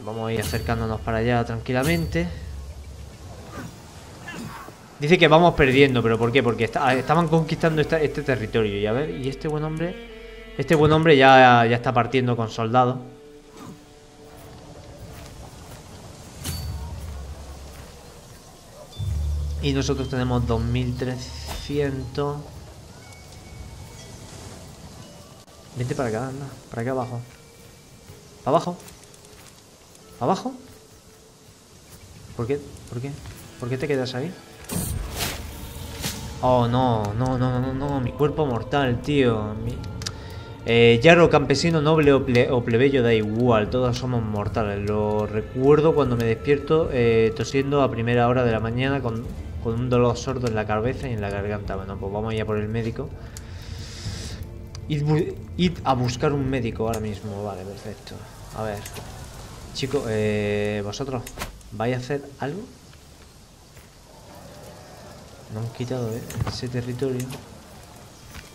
Speaker 1: Vamos a ir acercándonos para allá tranquilamente. Dice que vamos perdiendo, pero ¿por qué? Porque estaban conquistando este territorio. Y a ver, y este buen hombre. Este buen hombre ya, está partiendo con soldados. Y nosotros tenemos 2300. Vente para acá, anda. Para acá abajo. ¿Para abajo? ¿Para abajo? ¿Por qué? ¿Por qué? ¿Por qué te quedas ahí? Oh, no, no, no, no, no, mi cuerpo mortal, tío. Mi... Eh, yarro, campesino, noble o, plebeyo, da igual, todos somos mortales. Lo recuerdo cuando me despierto eh, tosiendo a primera hora de la mañana con, un dolor sordo en la cabeza y en la garganta. Bueno, pues vamos a ir a por el médico. Id, a buscar un médico ahora mismo, vale, perfecto. A ver, chicos, eh, ¿vosotros vais a hacer algo? No han quitado ¿eh? ese territorio.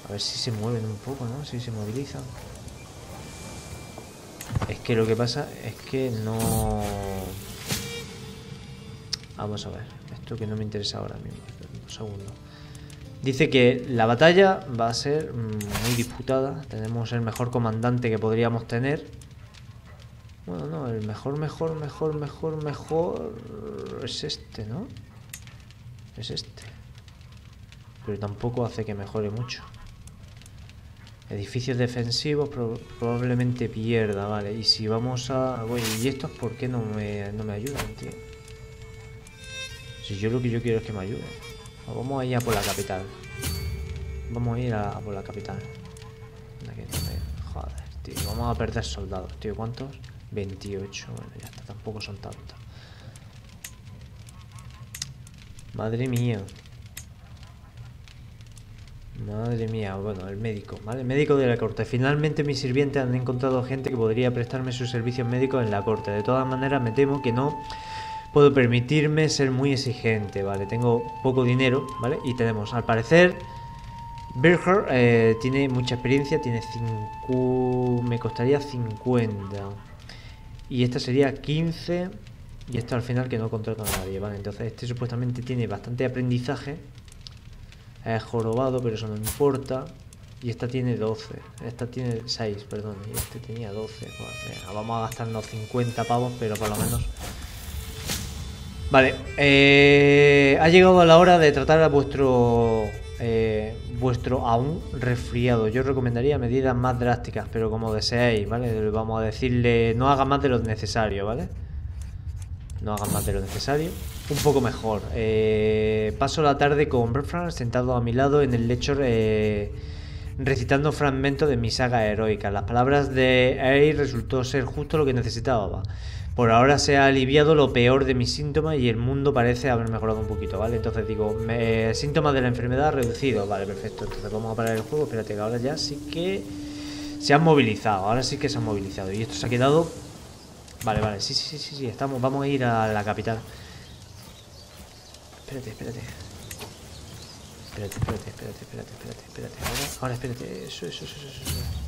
Speaker 1: A ver si se mueven un poco, ¿no? Si se movilizan. Es que lo que pasa es que no... Vamos a ver. Esto que no me interesa ahora mismo. Un segundo. Dice que la batalla va a ser mm, muy disputada. Tenemos el mejor comandante que podríamos tener. Bueno, no, el mejor, mejor, mejor, mejor, mejor es este, ¿no? Es este pero tampoco hace que mejore mucho. Edificios defensivos probablemente pierda, vale. Y si vamos a... ¿y estos por qué no me, no me ayudan, tío? Si yo lo que yo quiero es que me ayuden. Vamos a ir a por la capital. Vamos a ir a, por la capital. Joder, tío. Vamos a perder soldados, tío. ¿Cuántos? 28. Bueno, ya está. Tampoco son tantos. Madre mía. Madre mía, bueno, el médico, ¿vale? Médico de la corte. Finalmente mis sirvientes han encontrado gente que podría prestarme sus servicios médicos en la corte. De todas maneras, me temo que no puedo permitirme ser muy exigente, ¿vale? Tengo poco dinero, ¿vale? Y tenemos, al parecer, Berger eh, tiene mucha experiencia, tiene 5... me costaría 50. Y esta sería 15. Y esto al final que no contrata a nadie, ¿vale? Entonces este supuestamente tiene bastante aprendizaje es jorobado, pero eso no importa. Y esta tiene 12. Esta tiene 6, perdón. Y este tenía 12. vamos a gastarnos 50 pavos, pero por lo menos... Vale. Eh, ha llegado la hora de tratar a vuestro... Eh, vuestro aún resfriado. Yo recomendaría medidas más drásticas, pero como deseéis, ¿vale? Vamos a decirle, no haga más de lo necesario, ¿vale? No hagan más de lo necesario un poco mejor. Eh, paso la tarde con Berfran sentado a mi lado en el lecho eh, recitando fragmentos de mi saga heroica. Las palabras de Air resultó ser justo lo que necesitaba. Por ahora se ha aliviado lo peor de mis síntomas y el mundo parece haber mejorado un poquito, ¿vale? Entonces digo, síntomas de la enfermedad reducidos, vale, perfecto. Entonces vamos a parar el juego, espérate que ahora ya sí que se han movilizado, ahora sí que se han movilizado. Y esto se ha quedado... Vale, vale, sí, sí, sí, sí, estamos, vamos a ir a la capital. Espérate, espérate. Espérate, espérate, espérate, espérate, espérate, espérate. Ahora, ahora espérate, eso, eso, eso, eso.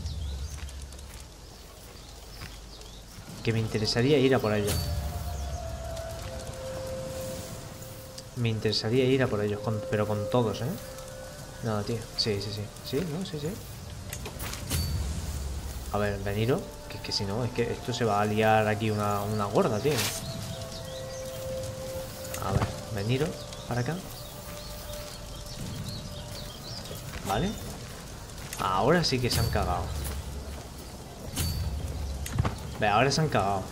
Speaker 1: que me interesaría ir a por ellos. Me interesaría ir a por ellos, pero con todos, ¿eh? No, tío. Sí, sí, sí. Sí, ¿no? Sí, sí. A ver, veniros. Que, que si no, es que esto se va a liar aquí una, una gorda, tío. A ver, veniros para acá. ¿Vale? Ahora sí que se han cagado. Ve, ahora se han cagado.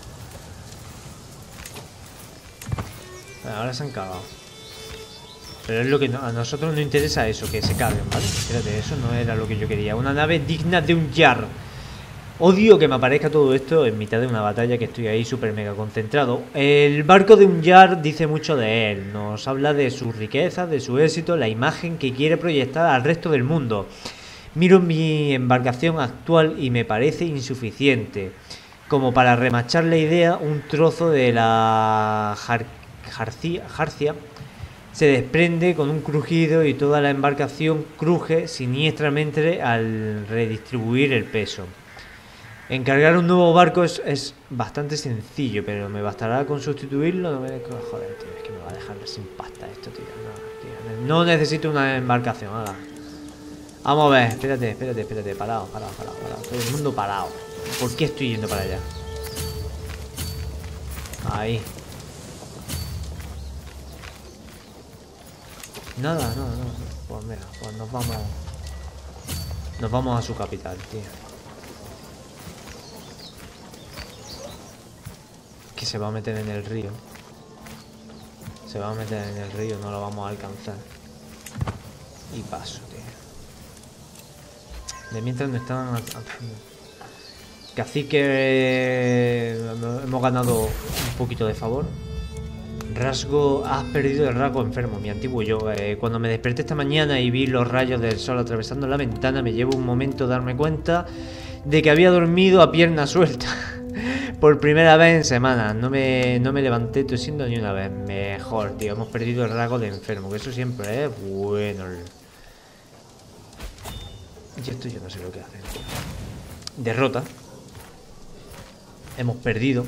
Speaker 1: ahora se han cagado. Pero es lo que a nosotros nos interesa eso, que se caguen, ¿vale? Espérate, eso no era lo que yo quería. Una nave digna de un Yar. Odio que me aparezca todo esto en mitad de una batalla que estoy ahí súper mega concentrado. El barco de un Yar dice mucho de él. Nos habla de su riqueza, de su éxito, la imagen que quiere proyectar al resto del mundo. Miro mi embarcación actual y me parece insuficiente como para remachar la idea, un trozo de la jarcia se desprende con un crujido y toda la embarcación cruje siniestramente al redistribuir el peso. Encargar un nuevo barco es, bastante sencillo, pero me bastará con sustituirlo. No me... Joder, tío, es que me va a dejar sin pasta esto, tío. No, necesito una embarcación, Vamos a ver, espérate, espérate, espérate. Parado, parado, parado, parado. Todo el mundo parado. ¿Por qué estoy yendo para allá? Ahí. Nada, no, no. Pues mira, pues nos vamos. Nos vamos a su capital, tío. Se va a meter en el río. Se va a meter en el río, no lo vamos a alcanzar. Y paso, tío. De mientras no están Cacique que hemos ganado un poquito de favor. Rasgo, has perdido el rasgo enfermo, mi antiguo yo. Eh, cuando me desperté esta mañana y vi los rayos del sol atravesando la ventana, me llevo un momento darme cuenta de que había dormido a pierna suelta. Por primera vez en semanas. No me, no me levanté tosiendo ni una vez. Mejor, tío. Hemos perdido el rasgo de enfermo, que eso siempre es bueno. Y esto yo no sé lo que hace. Derrota hemos perdido.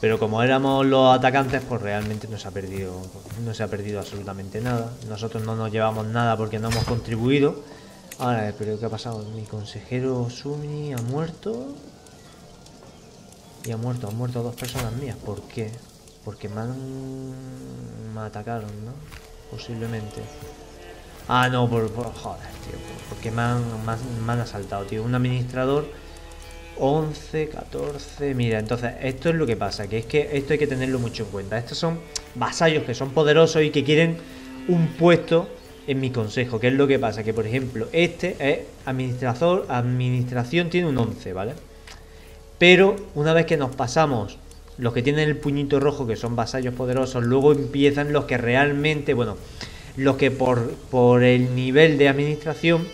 Speaker 1: Pero como éramos los atacantes, pues realmente no se ha perdido, no se ha perdido absolutamente nada. Nosotros no nos llevamos nada porque no hemos contribuido. Ahora, pero ¿qué ha pasado? Mi consejero Sumi ha muerto. Y ha muerto, han muerto dos personas mías. ¿Por qué? Porque me han... me atacaron, ¿no? Posiblemente. Ah, no, por, joder, tío. Porque me han, me han asaltado, tío. Un administrador 11, 14. Mira, entonces esto es lo que pasa, que es que esto hay que tenerlo mucho en cuenta. Estos son vasallos que son poderosos y que quieren un puesto en mi consejo. ¿Qué es lo que pasa? Que por ejemplo, este es administrador, administración tiene un 11, ¿vale? Pero una vez que nos pasamos los que tienen el puñito rojo, que son vasallos poderosos, luego empiezan los que realmente, bueno, los que por, por el nivel de administración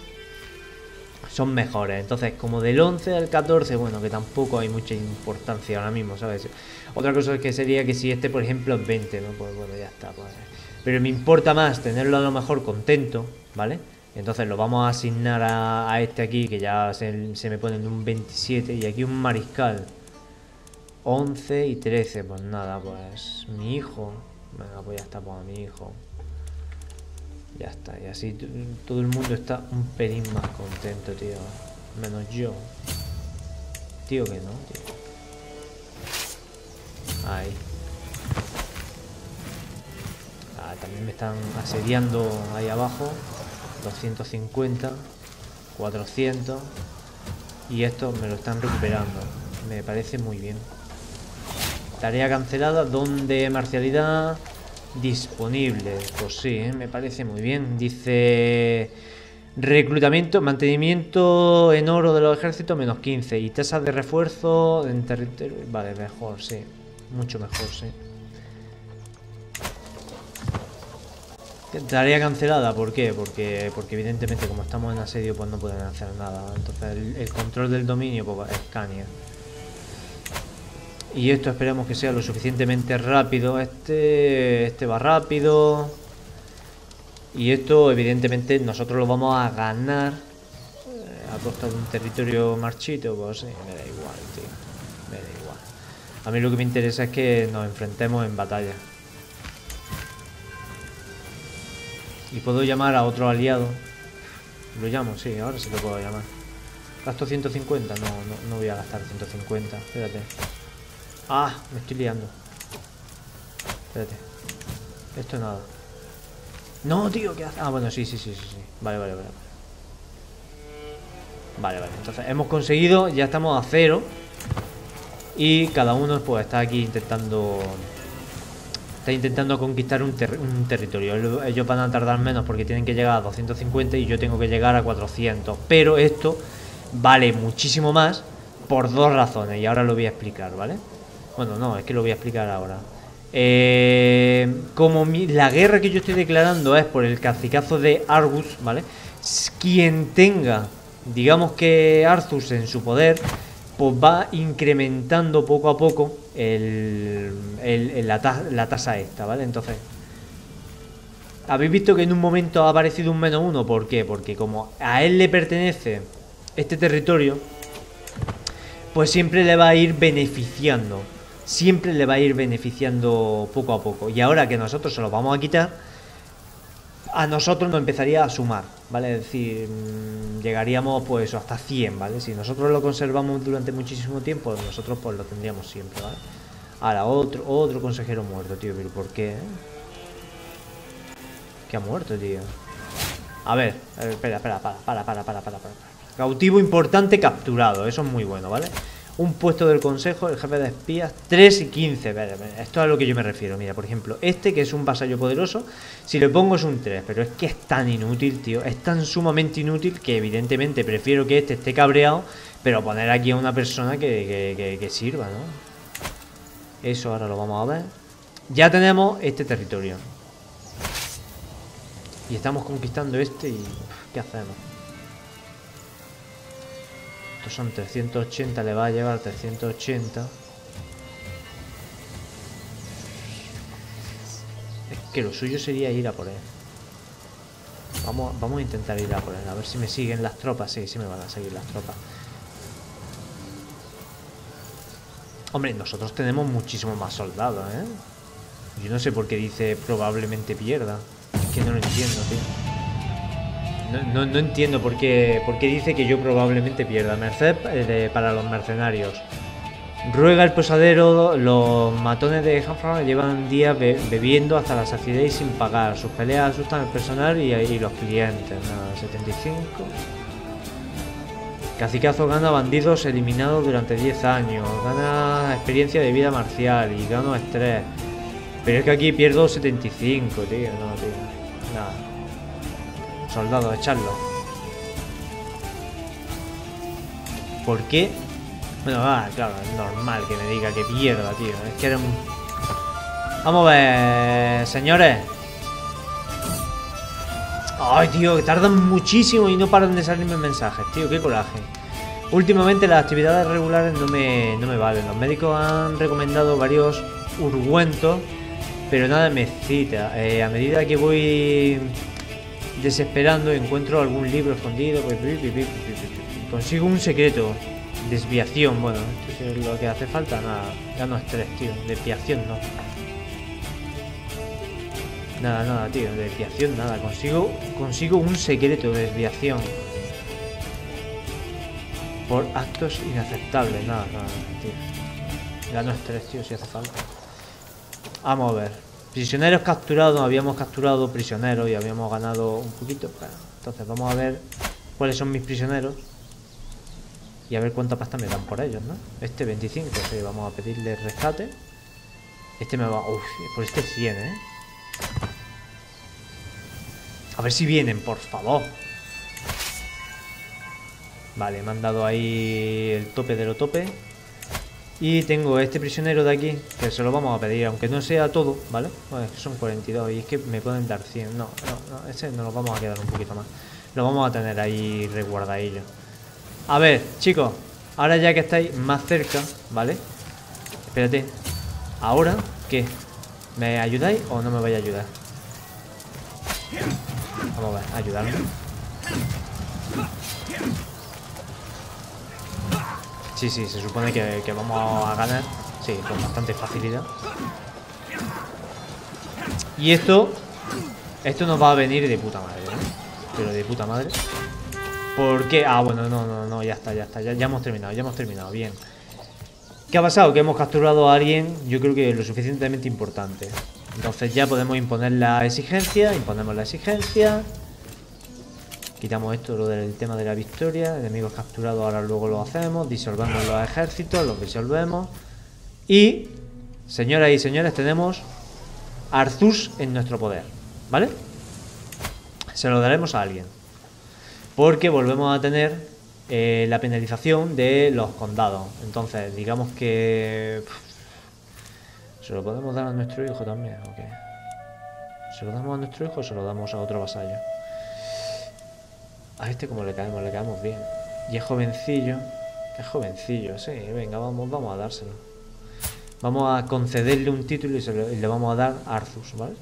Speaker 1: son mejores. Entonces, como del 11 al 14, bueno, que tampoco hay mucha importancia ahora mismo, ¿sabes? Otra cosa que sería que si este, por ejemplo, es 20, ¿no? Pues bueno, ya está. Pues. Pero me importa más tenerlo a lo mejor contento, ¿vale? Entonces lo vamos a asignar a, este aquí, que ya se, se me pone en un 27, y aquí un mariscal. 11 y 13, pues nada, pues mi hijo. Venga, pues ya está, pues mi hijo. Ya está, y así todo el mundo está un pelín más contento, tío. Menos yo. Tío que no, tío. Ahí. Ah, también me están asediando ahí abajo. 250. 400. Y esto me lo están recuperando. Me parece muy bien. Tarea cancelada. Donde marcialidad disponible. Pues sí, ¿eh? me parece muy bien. Dice Reclutamiento, mantenimiento en oro de los ejércitos menos 15 y tasa de refuerzo en territorio... Vale, mejor, sí. Mucho mejor, sí. Tarea cancelada, ¿por qué? Porque, porque evidentemente como estamos en asedio pues no pueden hacer nada. Entonces el, control del dominio pues, es Cania. Y esto esperemos que sea lo suficientemente rápido. Este, este va rápido. Y esto, evidentemente, nosotros lo vamos a ganar eh, a costa de un territorio marchito. Pues sí, me da igual, tío. Me da igual. A mí lo que me interesa es que nos enfrentemos en batalla. Y puedo llamar a otro aliado. Lo llamo, sí, ahora sí lo puedo llamar. ¿Gasto 150? No, no, no voy a gastar 150. Espérate. Ah, me estoy liando. Espérate. Esto nada. No, tío, ¿qué hace? Ah, bueno, sí, sí, sí, sí, sí. Vale, vale, vale. Vale, vale. Entonces, hemos conseguido, ya estamos a cero. Y cada uno, pues, está aquí intentando... Está intentando conquistar un, territorio. Ellos van a tardar menos porque tienen que llegar a 250 y yo tengo que llegar a 400. Pero esto vale muchísimo más por dos razones. Y ahora lo voy a explicar, ¿vale? Bueno, no, es que lo voy a explicar ahora. Eh, como la guerra que yo estoy declarando es por el cacicazo de Argus, ¿vale? Quien tenga, digamos que Arthur en su poder, pues va incrementando poco a poco el, la, tasa esta, ¿vale? Entonces, habéis visto que en un momento ha aparecido un menos uno, ¿por qué? Porque como a él le pertenece este territorio, pues siempre le va a ir beneficiando siempre le va a ir beneficiando poco a poco. Y ahora que nosotros se lo vamos a quitar, a nosotros nos empezaría a sumar, ¿vale? Es decir, mm, llegaríamos pues hasta 100, ¿vale? Si nosotros lo conservamos durante muchísimo tiempo, nosotros pues lo tendríamos siempre, ¿vale? Ahora, otro, otro consejero muerto, tío, pero ¿por qué? Que ha muerto, tío. A ver, espera, espera, para, para, para, para, para, para. Cautivo importante capturado, eso es muy bueno, ¿vale? Un puesto del consejo, el jefe de espías, 3 y 15. Esto es a lo que yo me refiero. Mira, por ejemplo, este que es un vasallo poderoso, si le pongo es un 3, pero es que es tan inútil, tío. Es tan sumamente inútil que evidentemente prefiero que este esté cabreado, pero poner aquí a una persona que, que, sirva, ¿no? Eso ahora lo vamos a ver. Ya tenemos este territorio. Y estamos conquistando este y... ¿Qué hacemos? Estos son 380, le va a llevar 380. Es que lo suyo sería ir a por él. Vamos, vamos a intentar ir a por él, a ver si me siguen las tropas. Sí, sí me van a seguir las tropas. Hombre, nosotros tenemos muchísimo más soldados, ¿eh? Yo no sé por qué dice probablemente pierda. Es que no lo entiendo, tío. No, entiendo por qué, dice que yo probablemente pierda. Merced eh, para los mercenarios. Ruega el posadero, los matones de Hanfram llevan días bebiendo hasta la saciedad y sin pagar. Sus peleas asustan al personal y, y los clientes. Nada, 75. Cacicazo gana bandidos eliminados durante 10 años. Gana experiencia de vida marcial y gano estrés. Pero es que aquí pierdo 75, tío. No, tío. Nada. Soldado, echarlo. ¿Por qué? Bueno, claro, es normal que me diga que pierda, tío. Es que era un... Vamos a ver, señores. Ay, tío, que tardan muchísimo y no paran de salirme mensajes, tío. Qué coraje. Últimamente las actividades regulares no me, no me valen. Los médicos han recomendado varios urgüentos, pero nada me cita. Eh, a medida que voy Desesperando encuentro algún libro escondido. Pues, consigo un secreto. Desviación, bueno, esto es lo que hace falta. Nada, ya no estrés, tío. Desviación no. Nada, nada, tío. Desviación, nada. Consigo, consigo un secreto de desviación. Por actos inaceptables. Nada, nada, tío. Ya no estrés, tío, si hace falta. Vamos a ver. Prisioneros capturados, habíamos capturado prisioneros y habíamos ganado un poquito. entonces vamos a ver cuáles son mis prisioneros. Y a ver cuánta pasta me dan por ellos, ¿no? Este 25, sí, vamos a pedirle rescate. Este me va... Uf, por este 100, ¿eh? A ver si vienen, por favor. Vale, me han dado ahí el tope de lo tope. Y tengo este prisionero de aquí, que se lo vamos a pedir, aunque no sea todo, ¿vale? Pues son 42 y es que me pueden dar 100. No, no, no, ese nos lo vamos a quedar un poquito más. Lo vamos a tener ahí resguardadillo. A ver, chicos, ahora ya que estáis más cerca, ¿vale? Espérate. ¿Ahora qué? ¿Me ayudáis o no me vais a ayudar? Vamos a ver, ayudarme. Sí, sí, se supone que, vamos a ganar. Sí, con bastante facilidad. Y esto... Esto nos va a venir de puta madre, ¿eh? Pero de puta madre. ¿Por qué? Ah, bueno, no, no, no, ya está, ya está. Ya, ya hemos terminado, ya hemos terminado. Bien. ¿Qué ha pasado? Que hemos capturado a alguien, yo creo que lo suficientemente importante. Entonces ya podemos imponer la exigencia, imponemos la exigencia. Quitamos esto, lo del tema de la victoria. Enemigos capturados, ahora luego lo hacemos. Disolvemos los ejércitos, los disolvemos. Y, señoras y señores, tenemos Arzus en nuestro poder. ¿Vale? Se lo daremos a alguien. Porque volvemos a tener eh, la penalización de los condados. Entonces, digamos que... ¿Se lo podemos dar a nuestro hijo también? ¿O qué? ¿Se lo damos a nuestro hijo o se lo damos a otro vasallo? A este como le caemos, le caemos bien. Y es jovencillo. Es jovencillo, sí. Venga, vamos, vamos a dárselo. Vamos a concederle un título y, le vamos a dar a Arzus, ¿vale?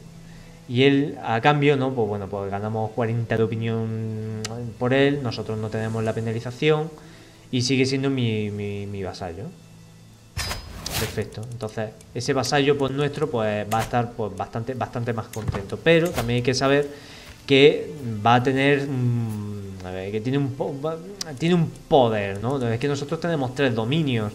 Speaker 1: Y él, a cambio, ¿no? Pues bueno, pues ganamos 40 de opinión por él, nosotros no tenemos la penalización y sigue siendo mi, mi, mi vasallo. Perfecto. Entonces, ese vasallo pues nuestro pues va a estar pues bastante, bastante más contento. Pero también hay que saber que va a tener que tiene un, tiene un poder, ¿no? Es que nosotros tenemos tres dominios.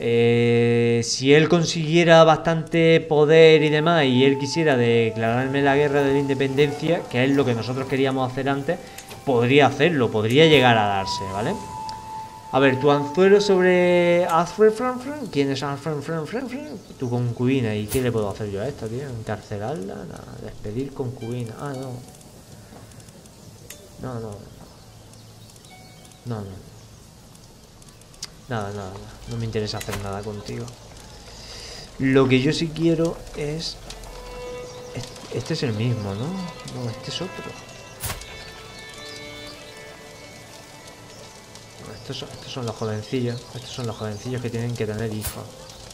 Speaker 1: Eh, si él consiguiera bastante poder y demás y él quisiera declararme la guerra de la independencia, que es lo que nosotros queríamos hacer antes, podría hacerlo, podría llegar a darse, ¿vale? A ver, tu anzuelo sobre Alfred Franfran. ¿Quién es Alfred Franfran? Tu concubina. ¿Y qué le puedo hacer yo a esta, tío? ¿Encarcelarla? Despedir concubina. Ah, no. No, no. No, no. Nada, nada, nada. No me interesa hacer nada contigo. Lo que yo sí quiero es... Este es el mismo, ¿no? No, este es otro. Estos son, estos son los jovencillos. Estos son los jovencillos que tienen que tener hijos.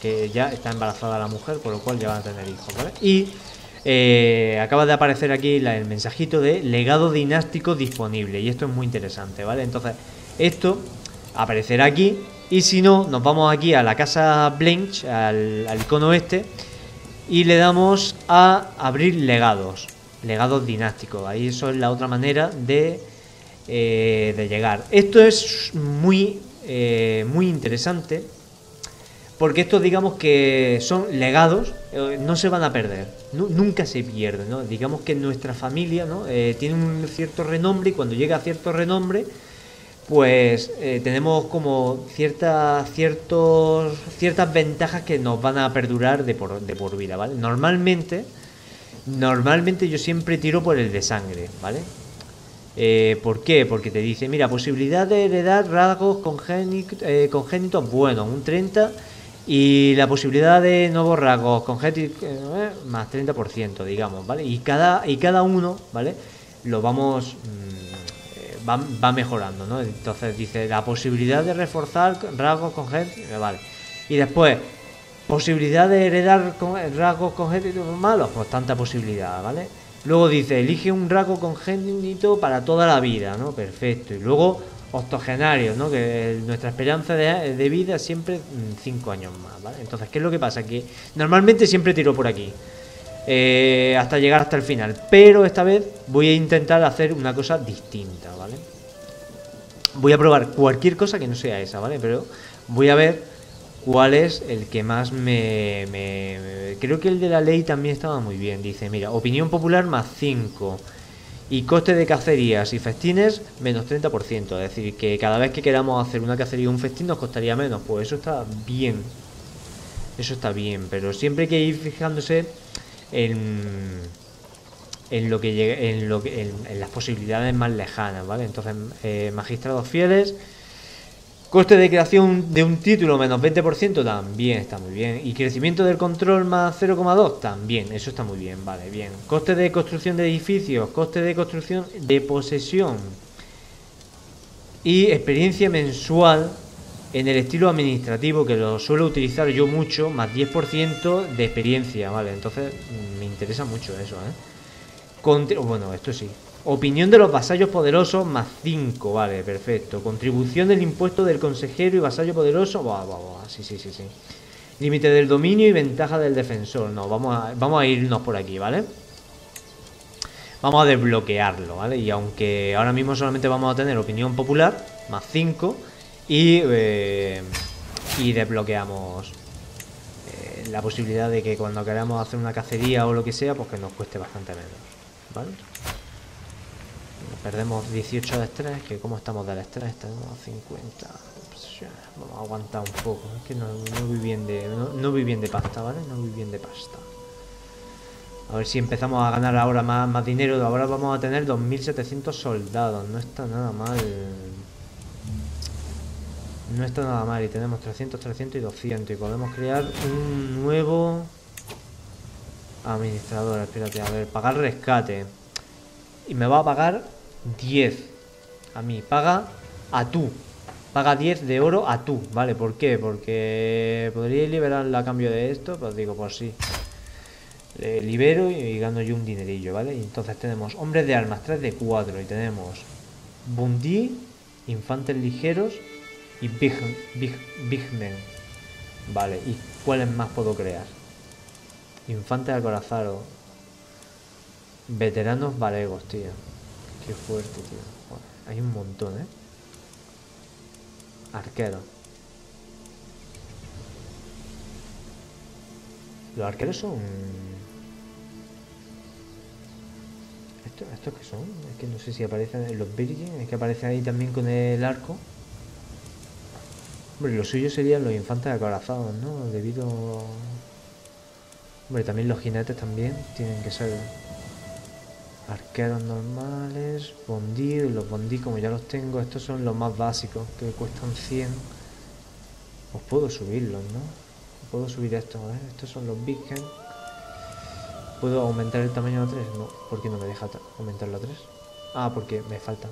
Speaker 1: Que ya está embarazada la mujer, por lo cual ya van a tener hijos, ¿vale? Y eh, acaba de aparecer aquí el mensajito de legado dinástico disponible. Y esto es muy interesante, ¿vale? Entonces, esto aparecerá aquí y si no, nos vamos aquí a la casa Blanche, al, icono este, y le damos a abrir legados, legados dinásticos. Ahí eso es la otra manera de, eh, de llegar. Esto es muy, eh, muy interesante porque estos digamos que son legados, eh, no se van a perder, nunca se pierden. ¿no? Digamos que nuestra familia ¿no? tiene un cierto renombre y cuando llega a cierto renombre pues eh, tenemos como ciertas ciertos, ciertas ventajas que nos van a perdurar de por, de por vida, ¿vale? Normalmente, normalmente yo siempre tiro por el de sangre, ¿vale? Eh, ¿Por qué? Porque te dice, mira, posibilidad de heredar rasgos congénitos, eh, congénitos bueno, un 30, y la posibilidad de nuevos rasgos congénitos, más 30%, digamos, ¿vale? Y cada, y cada uno, ¿vale? Lo vamos... Mm, va, mejorando, ¿no? Entonces dice la posibilidad de reforzar rasgos congénitos, vale. Y después, posibilidad de heredar rasgos congénitos malos, pues tanta posibilidad, ¿vale? Luego dice, elige un rasgo congénito para toda la vida, ¿no? Perfecto. Y luego, octogenarios, ¿no? Que nuestra esperanza de, vida siempre 5 mm, años más, ¿vale? Entonces, ¿qué es lo que pasa? Que normalmente siempre tiro por aquí. Eh, hasta llegar hasta el final. Pero esta vez voy a intentar hacer una cosa distinta, ¿vale? Voy a probar cualquier cosa que no sea esa, ¿vale? Pero voy a ver cuál es el que más me, Creo que el de la ley también estaba muy bien. Dice, mira, opinión popular más 5. Y coste de cacerías y festines menos 30%. Es decir, que cada vez que queramos hacer una cacería o un festín nos costaría menos. Pues eso está bien. Eso está bien. Pero siempre hay que ir fijándose en, lo que en, lo en, las posibilidades más lejanas, ¿vale? Entonces, eh, magistrados fieles Coste de creación de un título menos 20% también está muy bien. Y crecimiento del control más 0,2 también. Eso está muy bien, vale, bien. Coste de construcción de edificios, coste de construcción de posesión. Y experiencia mensual en el estilo administrativo, que lo suelo utilizar yo mucho, más 10% de experiencia, vale. Entonces me interesa mucho eso, ¿eh? bueno, esto sí, Opinión de los vasallos poderosos más 5, vale, perfecto. Contribución del impuesto del consejero y vasallo poderoso, buah, buah, buah, sí, sí, sí, sí. Límite del dominio y ventaja del defensor, no, vamos vamos a irnos por aquí, ¿vale? Vamos a desbloquearlo, ¿vale? Y aunque ahora mismo solamente vamos a tener opinión popular, más 5, y, eh, y desbloqueamos eh, la posibilidad de que cuando queramos hacer una cacería o lo que sea, pues que nos cueste bastante menos, ¿vale? Perdemos 18 de estrés, que como estamos del estrés, tenemos 50. vamos a aguantar un poco. Es que no, no voy bien de. No, bien de pasta, ¿vale? No voy bien de pasta. A ver si empezamos a ganar ahora más, más dinero. Ahora vamos a tener 2.700 soldados. No está nada mal. No está nada mal. Y tenemos 300, 300 y 200. Y podemos crear un nuevo administrador. Espérate, a ver. Pagar rescate. Y me va a pagar 10 a mí. Paga a tú. Paga 10 de oro a tú, ¿vale? ¿Por qué? Porque podría liberarla a cambio de esto, pues digo, pues sí. Le libero y gano yo un dinerillo, ¿vale? Y entonces tenemos hombres de armas, 3 de 4. Y tenemos Bundy, infantes ligeros y Big, Big, Big Men. Vale, ¿y cuáles más puedo crear? Infantes acorazados. Veteranos valegos, tío. Qué fuerte, tío. hay un montón, ¿eh? Arquero. Los arqueros son... ¿Estos, ¿Estos qué son? Es que no sé si aparecen los Virgin, es que aparecen ahí también con el arco. Hombre, lo suyo serían los infantes acorazados, ¿no? Debido... Hombre, también los jinetes también tienen que ser Arqueros normales, bondí, los bondí como ya los tengo, estos son los más básicos, que cuestan 100. Os puedo subirlos, ¿no? Puedo subir estos, ¿eh? Estos son los Big ¿Puedo aumentar el tamaño a 3? No, ¿por qué no me deja aumentarlo a 3? Ah, porque me falta.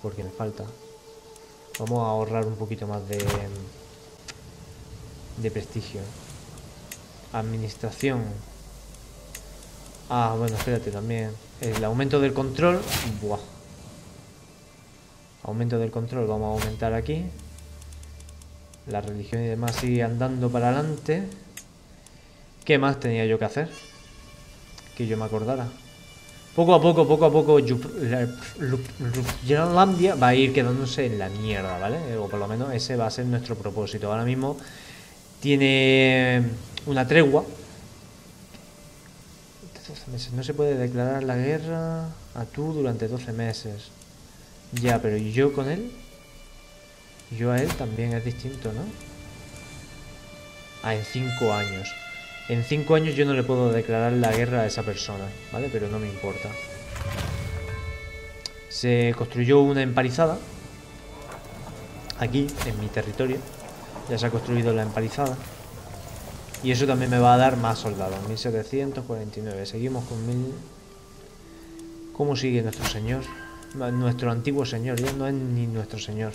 Speaker 1: Porque me falta. Vamos a ahorrar un poquito más de... De prestigio. Administración. Ah, bueno, espérate también. El aumento del control. Buah. Aumento del control. Vamos a aumentar aquí. La religión y demás sigue andando para adelante. ¿Qué más tenía yo que hacer? Que yo me acordara. Poco a poco, poco a poco, Groenlandia va a ir quedándose en la mierda, ¿vale? O por lo menos ese va a ser nuestro propósito. Ahora mismo tiene una tregua no se puede declarar la guerra a tú durante 12 meses. Ya, pero ¿y yo con él? Yo a él también es distinto, ¿no? Ah, en 5 años. En 5 años yo no le puedo declarar la guerra a esa persona, ¿vale? Pero no me importa. Se construyó una emparizada. Aquí, en mi territorio. Ya se ha construido la emparizada. Y eso también me va a dar más soldados. 1749. Seguimos con 1000. ¿Cómo sigue nuestro señor? Nuestro antiguo señor. Ya no es ni nuestro señor.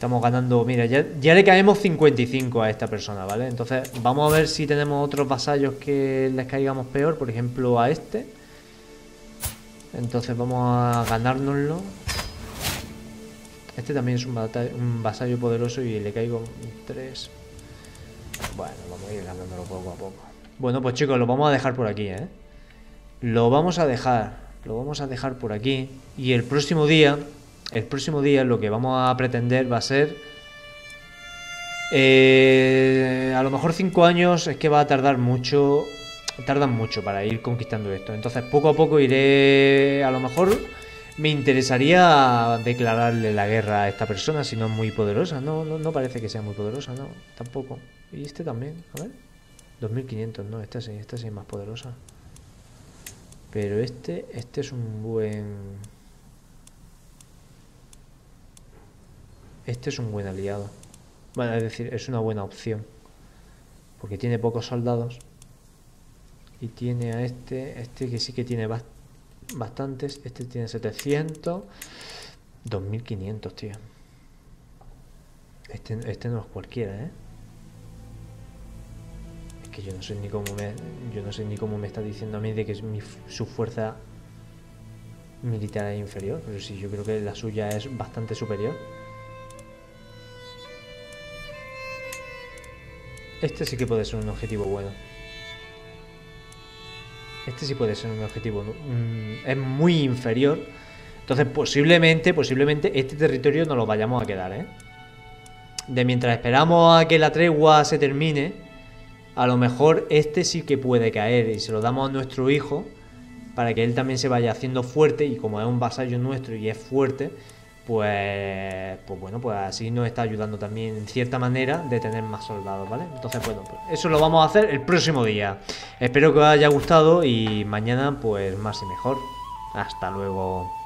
Speaker 1: Estamos ganando... Mira, ya, le caemos 55 a esta persona, ¿vale? Entonces, vamos a ver si tenemos otros vasallos que les caigamos peor. Por ejemplo, a este. Entonces vamos a ganárnoslo. Este también es un, un vasallo poderoso y le caigo 3. Bueno, vamos a ir ganándolo poco a poco. Bueno, pues chicos, lo vamos a dejar por aquí, ¿eh? Lo vamos a dejar, lo vamos a dejar por aquí. Y el próximo día, el próximo día lo que vamos a pretender va a ser... Eh, a lo mejor 5 años es que va a tardar mucho, tardan mucho para ir conquistando esto. Entonces poco a poco iré, a lo mejor me interesaría declararle la guerra a esta persona si no es muy poderosa. No, no, no parece que sea muy poderosa, no, tampoco. Y este también, a ver. 2500, no, esta sí, esta sí es más poderosa. Pero este, este es un buen... Este es un buen aliado. Bueno, es decir, es una buena opción. Porque tiene pocos soldados. Y tiene a este, este que sí que tiene bastantes. Este tiene 700. 2500, tío. Este, este no es cualquiera, ¿eh? Es que yo no sé ni cómo me, yo no sé ni cómo me está diciendo a mí de que mi, su fuerza militar es inferior. Pero sí, yo creo que la suya es bastante superior. Este sí que puede ser un objetivo bueno. Este sí puede ser un objetivo. Mm, es muy inferior. Entonces, posiblemente, posiblemente este territorio no lo vayamos a quedar, ¿eh? De mientras esperamos a que la tregua se termine, a lo mejor este sí que puede caer y se lo damos a nuestro hijo para que él también se vaya haciendo fuerte y como es un vasallo nuestro y es fuerte, pues, pues bueno, pues así nos está ayudando también en cierta manera de tener más soldados, ¿vale? Entonces, bueno, pues eso lo vamos a hacer el próximo día. Espero que os haya gustado y mañana pues más y mejor. Hasta luego.